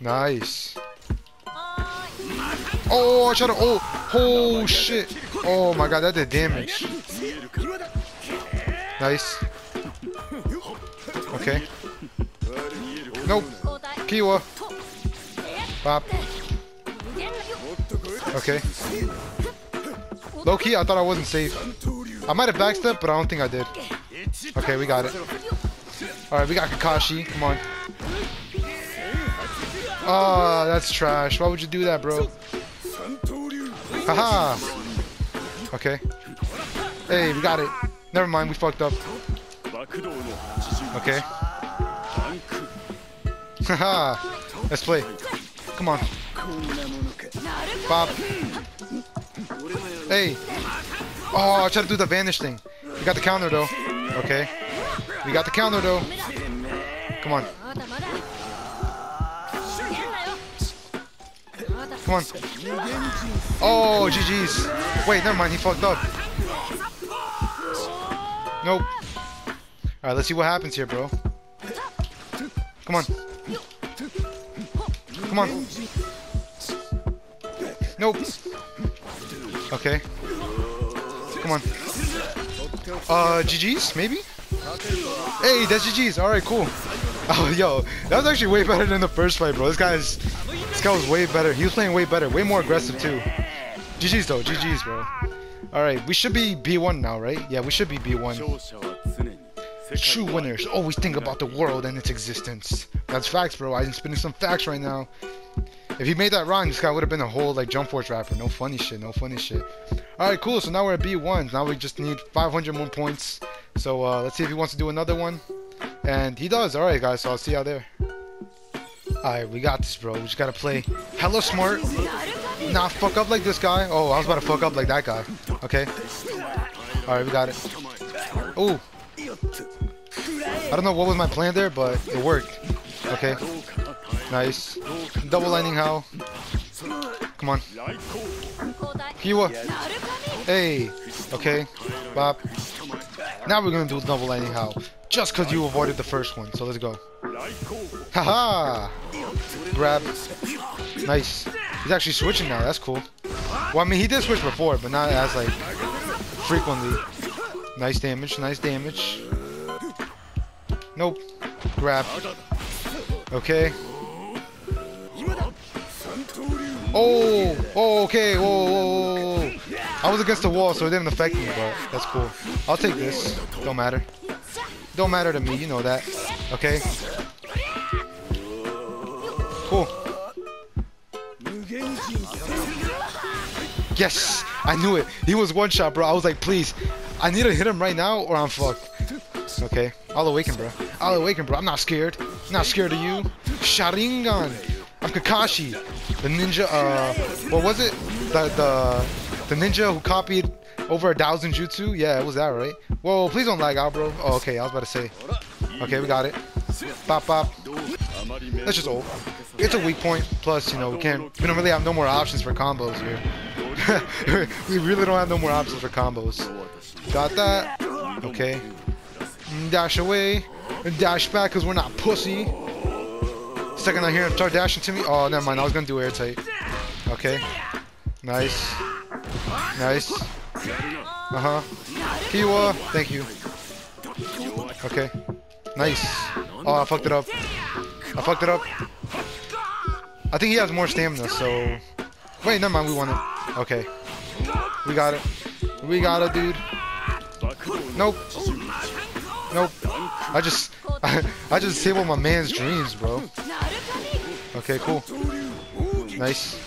Nice. Oh, I tried to. Oh, oh shit. Oh my god, that did damage. Nice. Okay. Nope. Kiwa. Bop. Okay. Low key, I thought I wasn't safe. I might have backstepped, but I don't think I did. Okay, we got it. Alright, we got Kakashi. Come on. Oh, that's trash. Why would you do that, bro? Haha. Okay. Hey, we got it. Never mind, we fucked up. Okay. Let's play. Come on. Bob. Hey. Oh, I tried to do the vanish thing. We got the counter though. Okay. We got the counter though. Come on. Come on. Oh, GG's. Wait, never mind. He fucked up. Nope. Alright, let's see what happens here, bro. Come on. Come on. Nope. Okay. Come on. Uh, GG's, maybe? Hey, that's GG's. Alright, cool. <laughs> Oh, yo, that was actually way better than the first fight, bro. This guy's, this guy was way better. He was playing way better, way more aggressive too. GG's though, GG's, bro. Alright, we should be B1 now, right? Yeah, we should be B1. True winners always think about the world and its existence. That's facts, bro. I'm spinning some facts right now. If he made that wrong, this guy would have been a whole like Jump Force rapper. No funny shit, no funny shit. Alright, cool. So now we're at B1. Now we just need 500 more points. So uh, let's see if he wants to do another one. And he does. Alright, guys. So I'll see y'all there. Alright, we got this, bro. We just gotta play hella smart. Not fuck up like this guy. Oh, I was about to fuck up like that guy. Okay. Alright, we got it. Oh. I don't know what was my plan there, but it worked. Okay. Nice. Double lightning how. Come on. Kiwa. Hey. Okay. Bop. Now we're gonna do double lightning how. Just cause you avoided the first one. So let's go. Haha. Grab. Nice. He's actually switching now. That's cool. Well, I mean, he did switch before, but not as like frequently. Nice damage. Nice damage. Nope. Grab. Okay. Oh, oh, okay. Whoa, whoa, whoa, I was against the wall, so it didn't affect me, but that's cool. I'll take this. Don't matter. Don't matter to me, you know that. Okay. Cool. Yes, I knew it. He was one shot, bro. I was like, please, I need to hit him right now, or I'm fucked. Okay, I'll awaken, bro. I'll awaken, bro. I'm not scared. Not scared of you. Sharingan. I'm Kakashi, the ninja. Uh, what was it? The the the ninja who copied over a thousand jutsu. Yeah, it was that, right? Whoa, please don't lag out, bro. Oh, okay. I was about to say. Okay, we got it. Bop bop. That's just old. It's a weak point. Plus, you know, we can't. We don't really have no more options for combos here. <laughs> we really don't have no more options for combos. Got that. Okay. Dash away. Dash back because we're not pussy. Second I hear him start dashing to me. Oh, never mind. I was going to do airtight. Okay. Nice. Nice. Uh-huh. Kiwa. Thank you. Okay. Nice. Oh, I fucked it up. I fucked it up. I think he has more stamina, so... Wait, never mind. We won it. Okay. We got it. We got it, dude. Nope. Nope. I just... I, <laughs> I just disabled my man's dreams, bro. Okay, cool. Nice.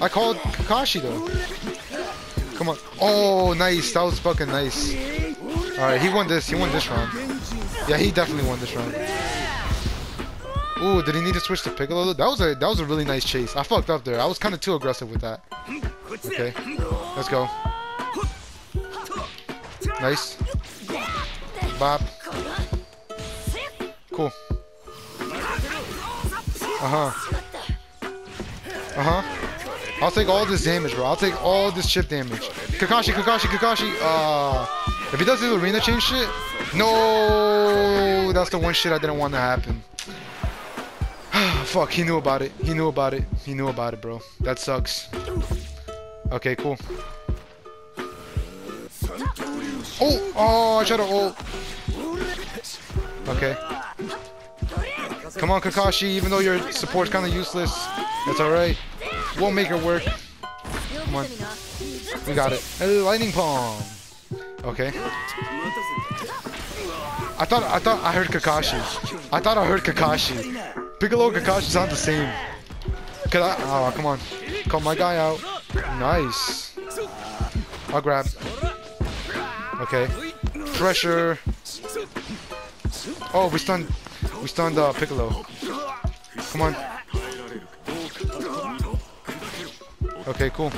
I called Kakashi, though. Come on. Oh, nice. That was fucking nice. Alright, he won this. He won this round. Yeah, he definitely won this round. Ooh, did he need to switch to Piccolo? That was a that was a really nice chase. I fucked up there. I was kind of too aggressive with that. Okay, let's go. Nice. Bop. Cool. Uh-huh. Uh-huh. I'll take all this damage, bro. I'll take all this chip damage. Kakashi, Kakashi, Kakashi. Uh, if he does this arena change shit, no, that's the one shit I didn't want to happen. <sighs> Fuck, he knew about it. He knew about it. He knew about it, bro. That sucks. Okay, cool. Oh, oh, I tried to ult. Okay. Come on, Kakashi, even though your support's kind of useless. That's alright. We'll make it work. Come on. We got it. Lightning palm. Okay. I thought I thought I heard Kakashi. I thought I heard Kakashi. Piccolo and Kakashi sound the same. Could I? Oh, come on. Call my guy out. Nice. I'll grab. Okay. Pressure. Oh, we stunned. We stunned uh, Piccolo. Come on. Okay, cool.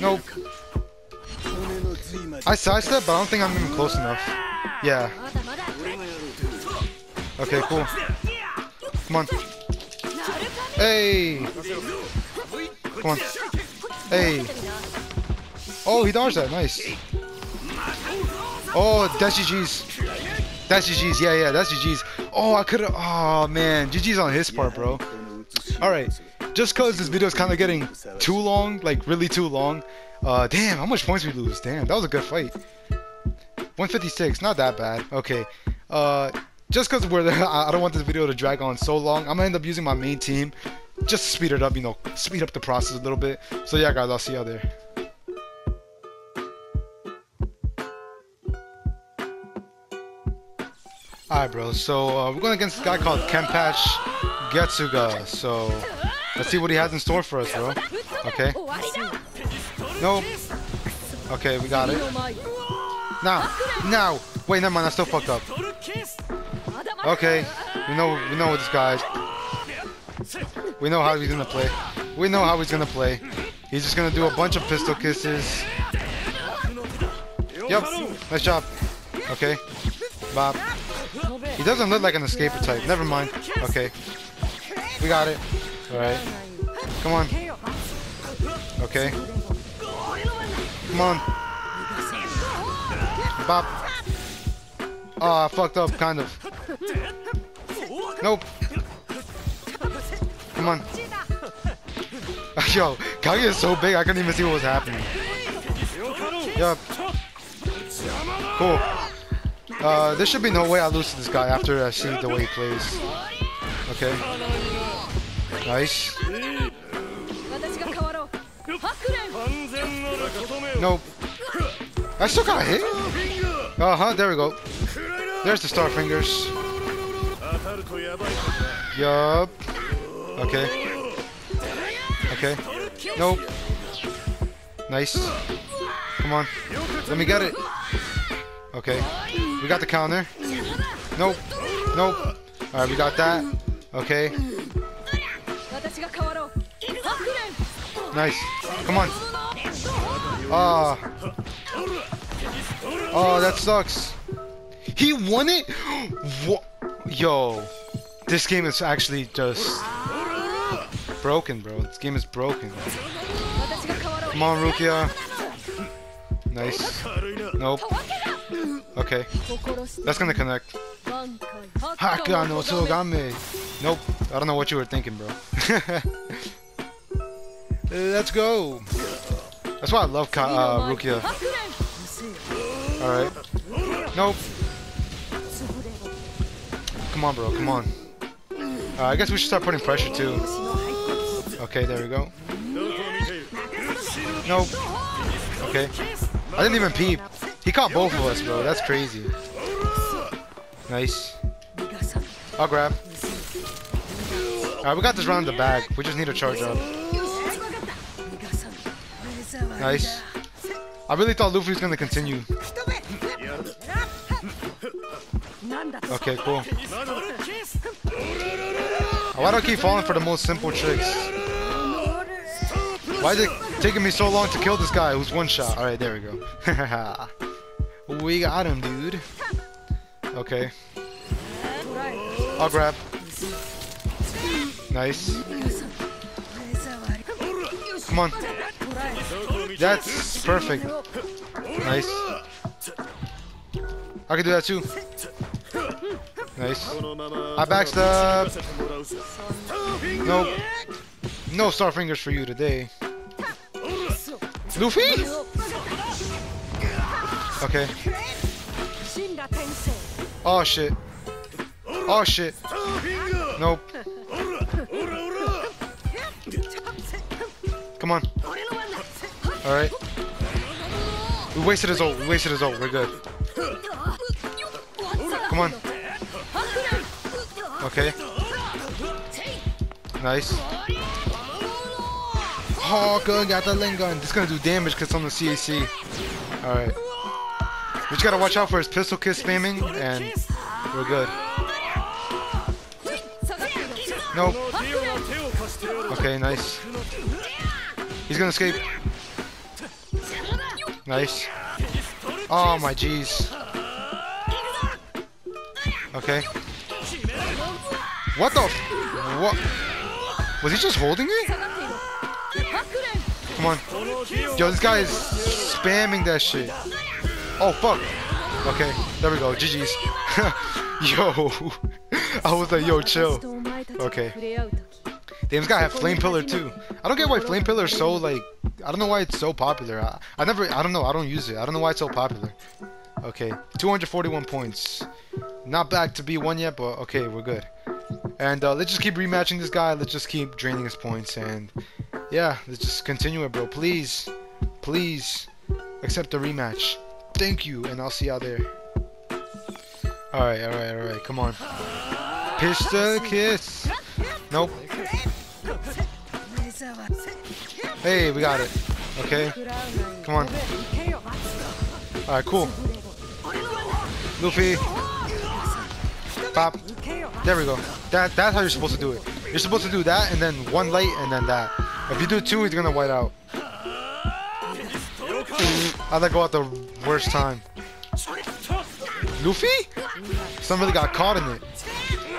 Nope. I sidestep, but I don't think I'm even close enough. Yeah. Okay, cool. Come on. Hey! Come on. Hey! Oh, he dodged that. Nice. Oh, that's GG's. That's GG's. Yeah, yeah, that's GG's. Oh, I could've. Oh, man. GG's on his part, bro. Alright. Just because this video is kind of getting too long, like really too long. Uh, damn, how much points we lose? Damn, that was a good fight. 156, not that bad. Okay. Uh, just because we're <laughs> I don't want this video to drag on so long. I'm gonna end up using my main team just to speed it up, you know, speed up the process a little bit. So yeah, guys, I'll see y'all there. Alright, bro. So uh, we're going against this guy called Kenpachi Getsuga. So let's see what he has in store for us, bro. Okay. Nope. Okay, we got it. Now, now. Wait, never mind. I still fucked up. Okay, we know we know what this guy. We know how he's gonna play. We know how he's gonna play. He's just gonna do a bunch of pistol kisses. Yep. Nice job. Okay. Bob. He doesn't look like an escaper type. Never mind. Okay. We got it. Alright. Come on. Okay. Come on. Bop. Oh, I fucked up, kind of. Nope. Come on. <laughs> Yo, Kage is so big, I couldn't even see what was happening. Yup. Cool. Uh, there should be no way I lose to this guy after I see the way he plays. Okay. Nice. Nope. I still got hit. Uh huh. There we go. There's the star fingers. Yup. Okay. Okay. Nope. Nice. Come on. Let me get it. Okay. We got the counter. Nope. Nope. Alright, we got that. Okay. Nice. Come on. Ah. Oh, that sucks. He won it? What? Yo. This game is actually just broken, bro. This game is broken. Come on, Rukia. Nice. Nope. Okay. That's gonna connect. Haka no. Nope. I don't know what you were thinking, bro. <laughs> Let's go. That's why I love Ka uh, Rukia. Alright. Nope. Come on, bro. Come on. Uh, I guess we should start putting pressure, too. Okay, there we go. Nope. Okay. I didn't even peep. He caught both of us, bro. That's crazy. Nice. I'll grab. Alright, we got this round in the bag. We just need to charge up. Nice. I really thought Luffy was gonna continue. Okay, cool. Why do I keep falling for the most simple tricks? Why is it taking me so long to kill this guy who's one shot? Alright, there we go. <laughs> we got him, dude. Okay. I'll grab. Nice. Come on. That's perfect. Nice. I can do that too. Nice. I backstab. Nope. No star fingers for you today. Luffy? Okay. Oh shit. Oh shit. Nope. Come on. Alright. We wasted his ult. We wasted his ult. We're good. Come on. Okay. Nice. Oh, good. Got the lane gun. This is gonna do damage because it's on the CAC. Alright. We just gotta watch out for his pistol kiss spamming, and we're good. Nope. Okay, nice. He's gonna escape. Nice. Oh my jeez. Okay. What the? What? Was he just holding it? Come on. Yo, this guy is spamming that shit. Oh fuck. Okay, there we go. GG's. <laughs> yo. <laughs> I was like, yo, chill. Okay. Damn, this guy had Flame Pillar too. I don't get why Flame Pillar is so like. I don't know why it's so popular. I, I never. I don't know. I don't use it. I don't know why it's so popular. Okay, 241 points. Not back to B1 yet, but okay, we're good. And uh, let's just keep rematching this guy. Let's just keep draining his points. And yeah, let's just continue it, bro. Please, please accept the rematch. Thank you, and I'll see y'all there. Alright, alright, alright. Come on. Pistol kiss. Nope. Hey, we got it. Okay. Come on. Alright, cool. Luffy. Pop. There we go. That that's how you're supposed to do it. You're supposed to do that and then one light and then that. If you do two, he's gonna white out. How'd that go at the worst time? Luffy? Somebody got caught in it.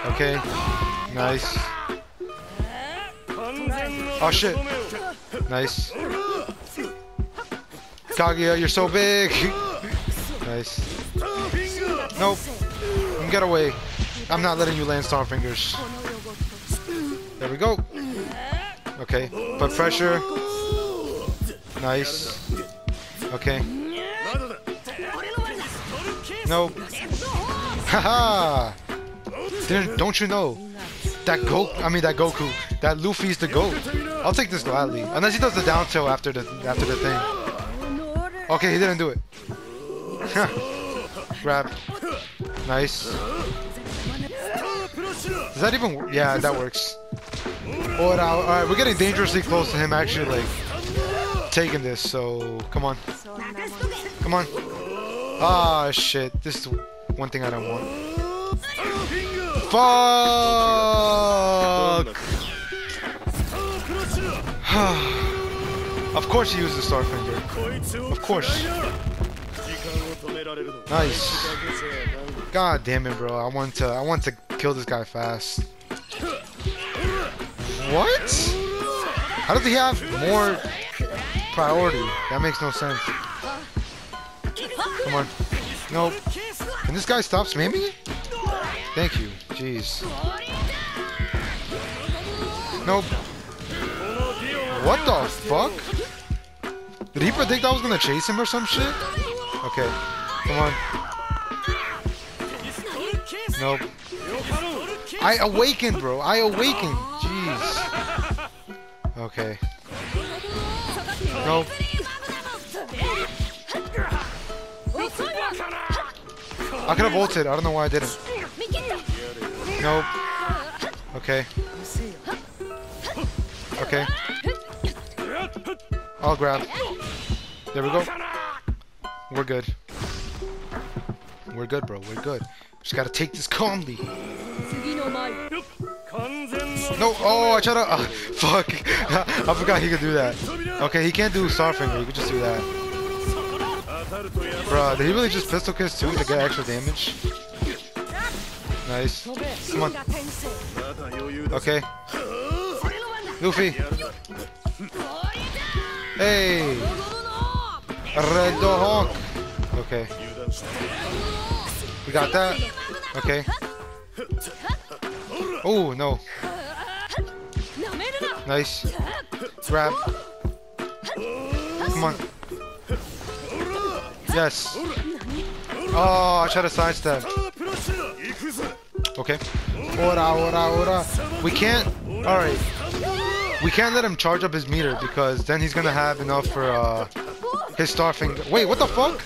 Okay. Nice. Oh shit. Nice. Kaguya, you're so big. <laughs> nice. Nope. Get away. I'm not letting you land star fingers. There we go. Okay. Put pressure. Nice. Okay. No. Haha. Don't you know? That Goku, I mean that Goku. That Luffy's the GOAT. I'll take this gladly. Unless he does the down tilt after the after the thing. Okay, he didn't do it. Grab. Nice. Does that even work? Yeah, that works. Uh, alright, alright, we're getting dangerously close to him actually like taking this, so come on. Come on. Ah shit. This is one thing I don't want. Fuck! <sighs> of course he used the star finger. Of course. Nice. God damn it, bro. I want to I want to kill this guy fast. What? How does he have more priority? That makes no sense. Come on. Nope. Can this guy stop spamming it? Thank you. Jeez. Nope. What the fuck? Did he predict I was gonna chase him or some shit? Okay. Come on. Nope. I awakened, bro. I awakened. Jeez. Okay. Nope. I could have ulted. I don't know why I didn't. Nope. Okay. Okay. I'll grab. There we go. We're good. We're good, bro. We're good. Just gotta take this calmly. No, oh, I tried to. Uh, <laughs> fuck. <laughs> I forgot he could do that. Okay, he can't do Starfinger. He could just do that. Bro, did he really just pistol kiss too to get extra damage? Nice. Come on. Okay. Luffy. Hey. Red Hawk. Okay. We got that. Okay. Oh, no. Nice. Grab. Come on. Yes. Oh, I tried to sidestep. Okay. Ora, ora, ora. We can't. All right. We can't let him charge up his meter because then he's gonna have enough for uh his star finger. Wait, what the fuck?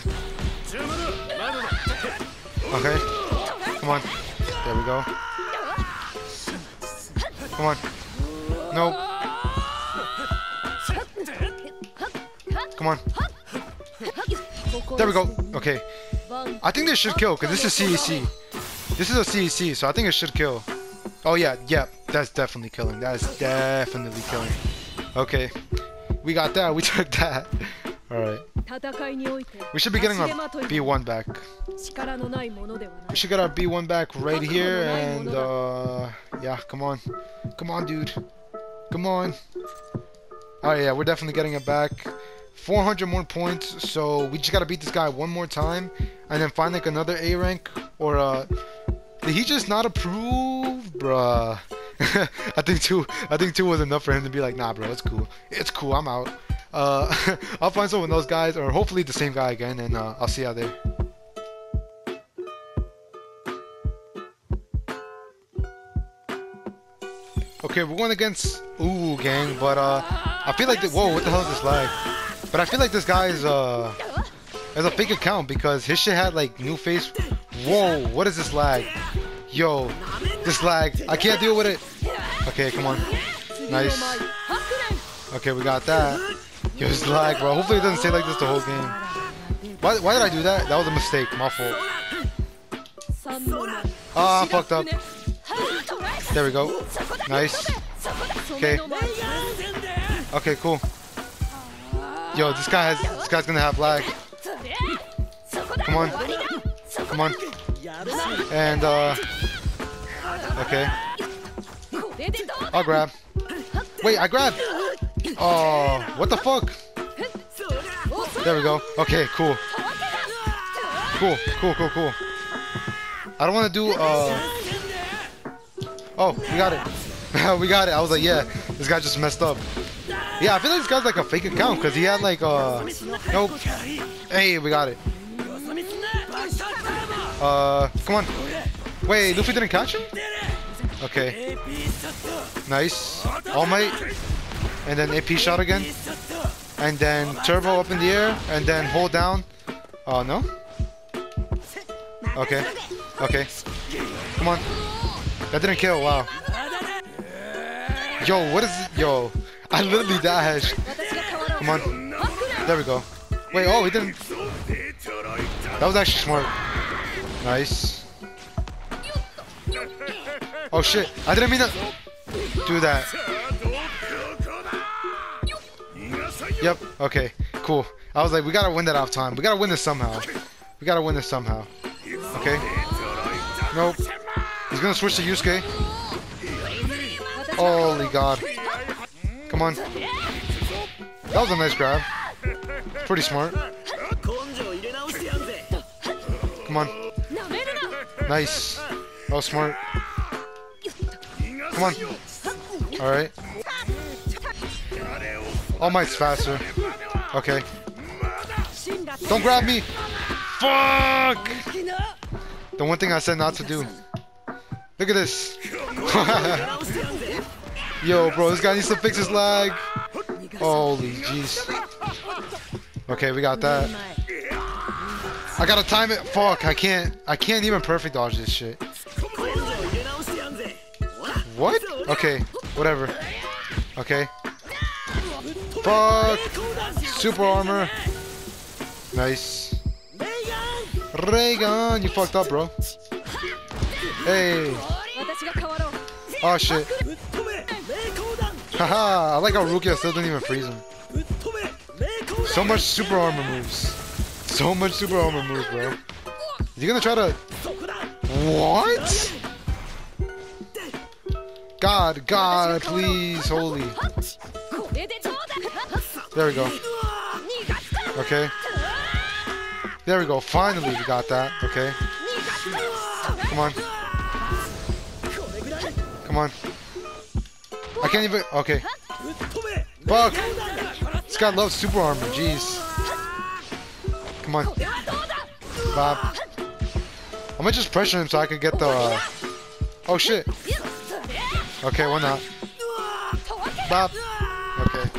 Okay. Come on. There we go. Come on. Nope. There we go. Okay. I think this should kill because this is CEC. This is a CEC, so I think it should kill. Oh yeah, yeah, that's definitely killing. That is definitely killing. Okay. We got that. We <laughs> took that. Alright. We should be getting our B1 back. We should get our B1 back right here and uh yeah, come on. Come on, dude. Come on. Oh yeah, we're definitely getting it back. 400 more points, so we just gotta beat this guy one more time and then find like another A rank or uh did he just not approve? Bruh. <laughs> I think two I think two was enough for him to be like, nah bro, it's cool. It's cool, I'm out. Uh <laughs> I'll find some of those guys or hopefully the same guy again and uh, I'll see you out there. Okay, we're going against Ooh gang, but uh I feel like the, whoa, what the hell is this lag? But I feel like this guy is uh is a fake account because his shit had like new face. Whoa, what is this lag? Yo, this lag. I can't deal with it. Okay, come on. Nice. Okay, we got that. Yo, this lag, bro. Hopefully it doesn't stay like this the whole game. Why, why did I do that? That was a mistake. My fault. Ah, oh, fucked up. There we go. Nice. Okay. Okay, cool. Yo, this guy has this guy's gonna have lag. Come on. Come on. And uh Okay. I'll grab. Wait, I grabbed. Oh, what the fuck? There we go. Okay, cool. Cool, cool, cool, cool. I don't want to do, uh... Oh, we got it. <laughs> we got it. I was like, yeah, this guy just messed up. Yeah, I feel like this guy's like a fake account because he had like, uh... Nope. Hey, we got it. Uh, come on. Wait, Luffy didn't catch him? Okay. Nice. All Might. And then AP shot again. And then turbo up in the air. And then hold down. Oh, no? Okay. Okay. Come on. That didn't kill. Wow. Yo, what is? Yo. I literally dashed. Come on. There we go. Wait, oh, he didn't. That was actually smart. Nice. Oh shit, I didn't mean to do that. Yep, okay, cool. I was like, we gotta win that off time. We gotta win this somehow. We gotta win this somehow. Okay. Nope. He's gonna switch to Yusuke. Holy god. Come on. That was a nice grab. Pretty smart. Come on. Nice. That was smart. Come on. Alright. All Might's faster. Okay. Don't grab me! Fuck! The one thing I said not to do. Look at this. <laughs> Yo, bro, this guy needs to fix his lag. Holy jeez. Okay, we got that. I gotta time it. Fuck, I can't. I can't even perfect dodge this shit. What? Okay, whatever. Okay. Fuck. Super armor. Nice. Raygun, you fucked up, bro. Hey. Oh shit. Haha, I like how Rukia still didn't even freeze him. So much super armor moves. So much super armor moves, bro. Is he gonna try to... What? God, God, please, holy. There we go. Okay. There we go. Finally, we got that. Okay. Come on. Come on. I can't even. Okay. Fuck. This guy loves super armor. Jeez. Come on. Bob. I'm gonna just pressure him so I can get the. Uh, Oh shit. Okay, why not? Bop. Okay.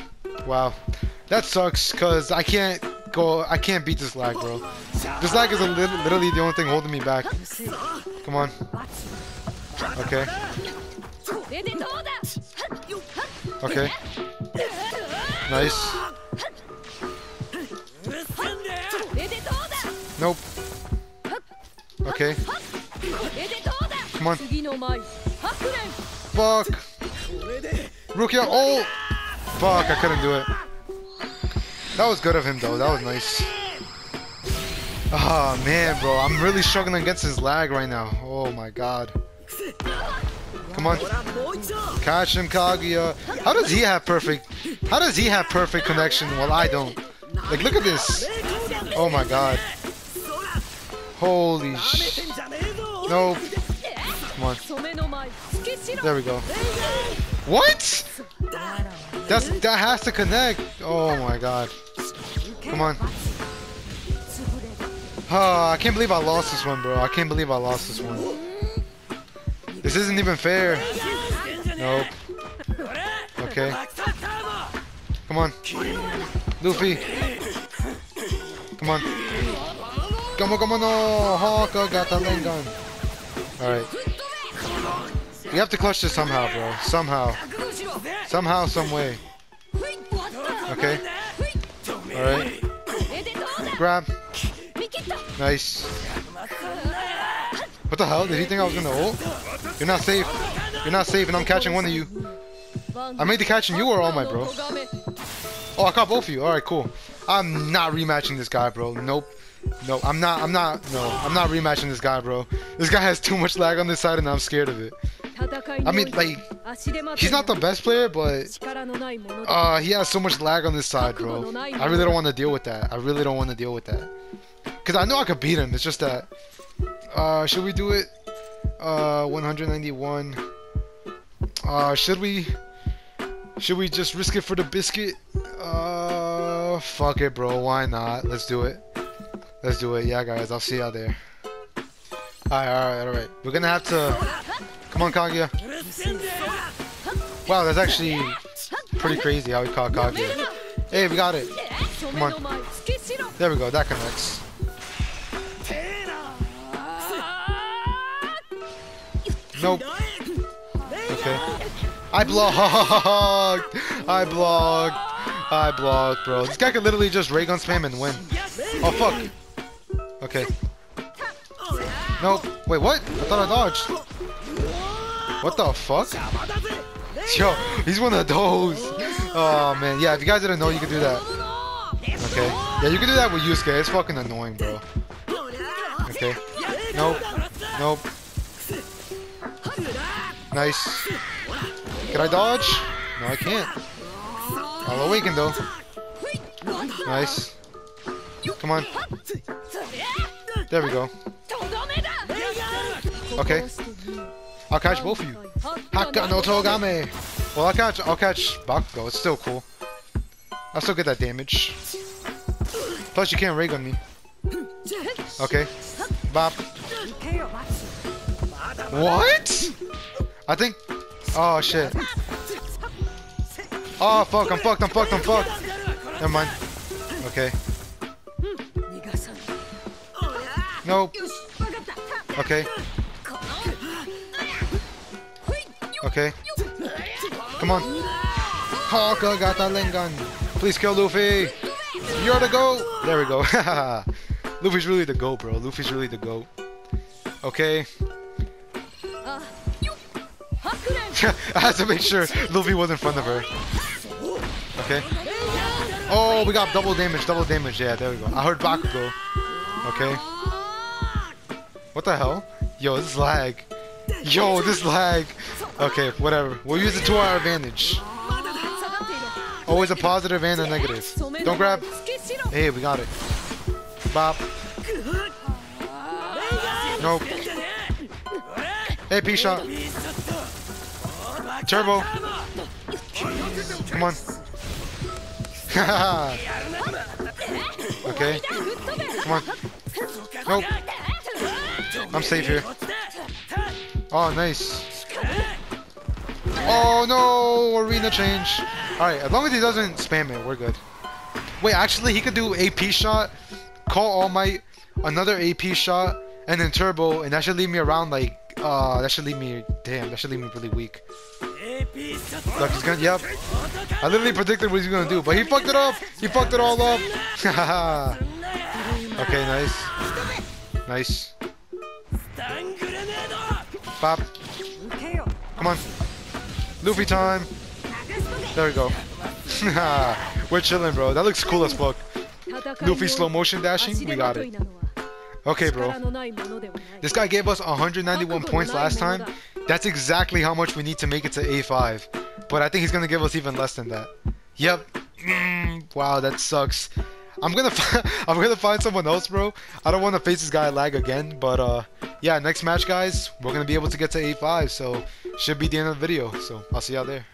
Wow. That sucks, cause I can't go. I can't beat this lag, bro. This lag is li literally the only thing holding me back. Come on. Okay. Okay. Nice. Nope. Okay. Come on. Fuck. Rukia. Oh. Fuck. I couldn't do it. That was good of him though. That was nice. Oh man, bro. I'm really struggling against his lag right now. Oh my god. Come on. Catch him, Kaguya. How does he have perfect... How does he have perfect connection while I don't? Like, look at this. Oh my god. Holy sh... No. Come on. There we go. What? That's that has to connect. Oh my god. Come on. Oh, I can't believe I lost this one, bro. I can't believe I lost this one. This isn't even fair. Nope. Okay. Come on. Luffy. Come on. Come on, come on, no! Hawka got the gun. Alright. We have to clutch this somehow, bro. Somehow. Somehow, some way. Okay. Alright. Grab. Nice. What the hell? Did he think I was gonna ult? You're not safe. You're not safe and I'm catching one of you. I made the catch, and you or all my bro? Oh, I caught both of you. Alright, cool. I'm not rematching this guy, bro. Nope. No, I'm not, I'm not, no, I'm not rematching this guy, bro. This guy has too much lag on this side and I'm scared of it. I mean, like, he's not the best player, but uh, he has so much lag on this side, bro. I really don't want to deal with that. I really don't want to deal with that. Because I know I could beat him. It's just that, uh, should we do it? Uh, 191. Uh, should we? Should we just risk it for the biscuit? Uh, fuck it, bro. Why not? Let's do it. Let's do it. Yeah, guys. I'll see y'all there. Alright, alright, alright. We're gonna have to... Come on, Kaguya. Wow, that's actually pretty crazy how we caught Kaguya. Hey, we got it. Come on. There we go. That connects. Nope. Okay. I blocked! I blocked! I blocked, bro. This guy could literally just ray gun spam and win. Oh, fuck. Okay. Nope. Wait, what? I thought I dodged. What the fuck? <laughs> Yo, he's one of those. Oh, man. Yeah, if you guys didn't know, you could do that. Okay. Yeah, you can do that with Yusuke. It's fucking annoying, bro. Okay. Nope. Nope. Nice. Can I dodge? No, I can't. I'll awaken though. Nice. Come on. There we go. Okay. I'll catch both of you. Hakka no Togame! Well, I'll catch, I'll catch Bakugo. It's still cool. I'll still get that damage. Plus, you can't ray gun me. Okay. Bop. What? I think... Oh, shit. Oh, fuck. I'm fucked. I'm fucked. I'm fucked. Never mind. Okay. Nope. Okay. Okay. Come on. Hawka got that. Please kill Luffy. You're the GOAT. There we go. <laughs> Luffy's really the GOAT, bro. Luffy's really the GOAT. Okay. <laughs> I had to make sure Luffy was in front of her. Okay. Oh, we got double damage, double damage. Yeah, there we go. I heard Bakugo. Okay. What the hell? Yo, this lag. Yo, this lag. Okay, whatever. We'll use it to our advantage. Always a positive and a negative. Don't grab. Hey, we got it. Bop. Nope. Hey, P-Shot. Turbo. Come on. <laughs> okay. Come on. Nope. I'm safe here. Oh, nice. Oh no, arena change. Alright, as long as he doesn't spam it, we're good. Wait, actually, he could do AP shot, call All Might, another AP shot, and then turbo, and that should leave me around like, uh, that should leave me, damn, that should leave me really weak. Look, he's gonna, yep. I literally predicted what he's gonna do, but he fucked it up. He fucked it all up. <laughs> okay, nice. Nice. Bop. Come on. Luffy time. There we go. <laughs> We're chilling, bro. That looks cool as fuck. Luffy slow motion dashing. We got it. Okay, bro. This guy gave us 191 points last time. That's exactly how much we need to make it to A5. But I think he's gonna give us even less than that. Yep. Mm, wow, that sucks. I'm gonna <laughs> I'm gonna find someone else, bro. I don't want to face this guy lag again, but uh, yeah, next match, guys, we're gonna be able to get to A5, so should be the end of the video. So I'll see y'all there.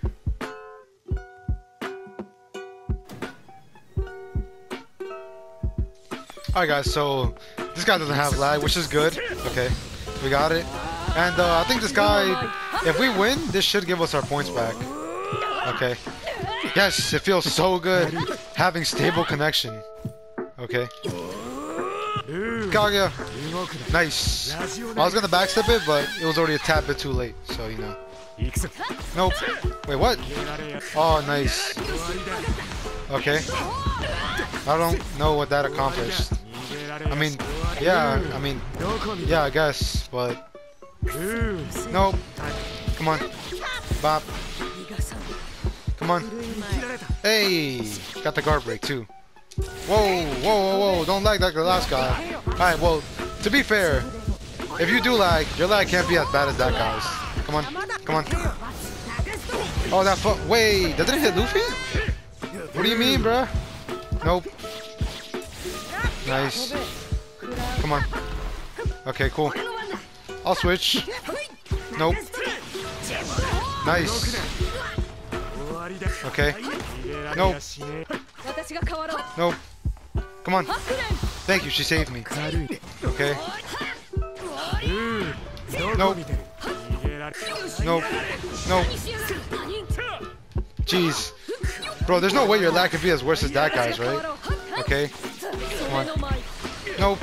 Alright guys, so this guy doesn't have lag, which is good. Okay, we got it. And uh, I think this guy, if we win, this should give us our points back. Okay. Yes, it feels so good having stable connection. Okay. Kaguya. Nice. I was gonna backstep it, but it was already a tad bit too late, so you know. Nope. Wait, what? Oh, nice. Okay. I don't know what that accomplished. I mean, yeah, I mean, yeah, I guess, but... Nope. Come on. Bop. Come on. Hey! Got the guard break, too. Whoa, whoa, whoa, whoa, don't lag like the last guy. Alright, well, to be fair, if you do lag, your lag can't be as bad as that guy's. Come on, come on. Oh, that foot. Wait, it hit Luffy? What do you mean, bruh? Nope. Nice. Come on. Okay, cool. I'll switch. Nope. Nice. Okay. Nope. Nope. Come on. Thank you, she saved me. Okay. Nope. Nope. Nope. Jeez. Bro, there's no way your lag could be as worse as that guy's, right? Okay. Come on. Nope.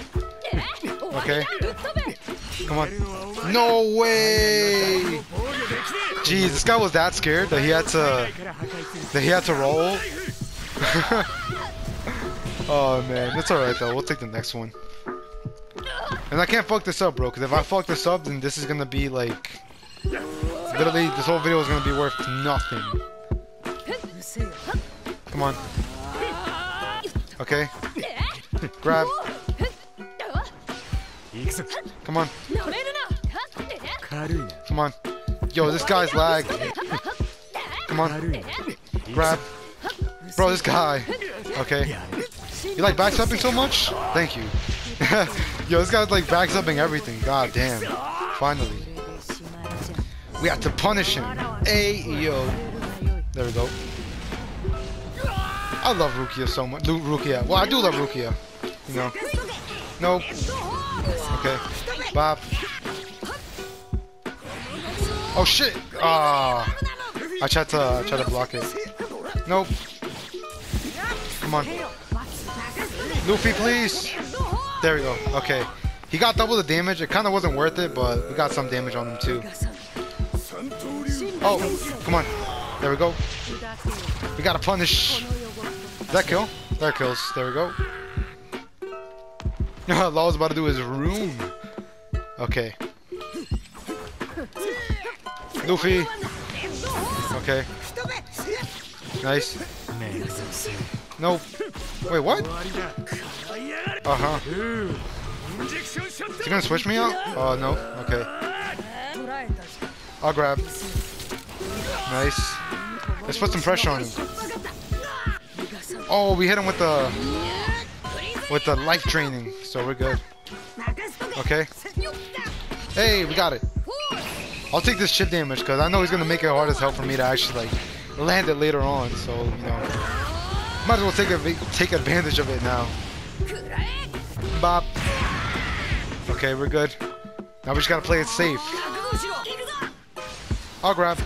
Okay. Come on. No way! Jeez, this guy was that scared that he had to that he had to roll. <laughs> oh man, it's alright though. We'll take the next one. And I can't fuck this up, bro, because if I fuck this up, then this is gonna be like literally this whole video is gonna be worth nothing. Come on. Okay. <laughs> Grab. Come on. Come on. Yo, this guy's lag. Come on. Grab. Bro, this guy. Okay. You like backstepping so much? Thank you. <laughs> Yo, this guy's like backstepping everything. God damn. Finally. We have to punish him. Hey, yo. There we go. I love Rukia so much. Rukia. Well, I do love Rukia. You know. Nope. Okay. Bob. Oh shit! Ah. I tried to I tried to block it. Nope. Come on. Luffy, please. There we go. Okay. He got double the damage. It kind of wasn't worth it, but we got some damage on him too. Oh, come on. There we go. We gotta punish. that kill? That kills. There we go. <laughs> Law's about to do his room. Okay. Luffy. Okay. Nice. Nope. Wait, what? Uh-huh. Is he gonna switch me out? Oh, no. Okay. I'll grab. Nice. Let's put some pressure on him. Oh, we hit him with the with the life training, so we're good. Okay. Hey, we got it. I'll take this chip damage because I know he's gonna make it hard as hell for me to actually like land it later on. So you know, might as well take a, take advantage of it now. Bop. Okay, we're good. Now we just gotta play it safe. I'll grab.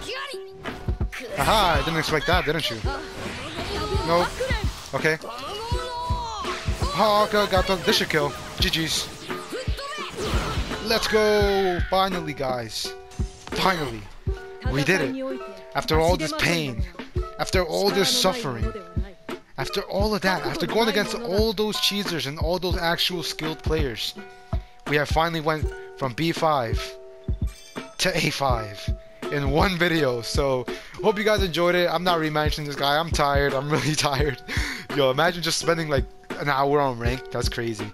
Aha, I didn't expect that, didn't you? Nope. Okay. Okay, got the, should kill. GG's. Let's go! Finally, guys. Finally. We did it. After all this pain. After all this suffering. After all of that, after going against all those cheesers and all those actual skilled players, we have finally went from B5 to A5 in one video. So, hope you guys enjoyed it. I'm not rematching this guy. I'm tired. I'm <laughs> really tired. Yo, imagine just spending like an hour on rank. That's crazy.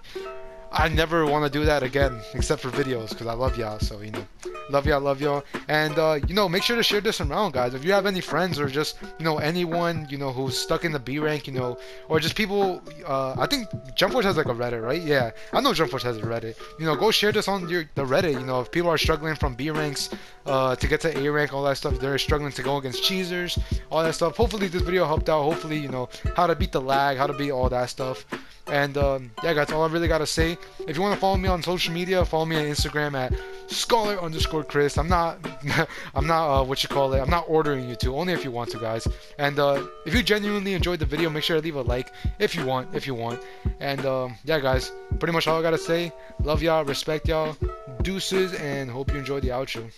I never want to do that again, except for videos, because I love y'all. So, you know, love y'all, love y'all. And, uh, you know, make sure to share this around, guys. If you have any friends or just, you know, anyone, you know, who's stuck in the B rank, you know, or just people, uh, I think Jump Force has like a Reddit, right? Yeah, I know Jump Force has a Reddit. You know, go share this on your the Reddit. You know, if people are struggling from B ranks uh, to get to A rank, all that stuff, they're struggling to go against cheesers, all that stuff. Hopefully, this video helped out. Hopefully, you know, how to beat the lag, how to beat all that stuff. And um, yeah, guys, all I really gotta say. If you want to follow me on social media, follow me on Instagram at scholar underscore Chris. I'm not, <laughs> I'm not uh, what you call it. I'm not ordering you to. Only if you want to, guys. And uh, if you genuinely enjoyed the video, make sure to leave a like if you want, if you want. And um, yeah, guys, pretty much all I gotta say. Love y'all, respect y'all, deuces, and hope you enjoyed the outro.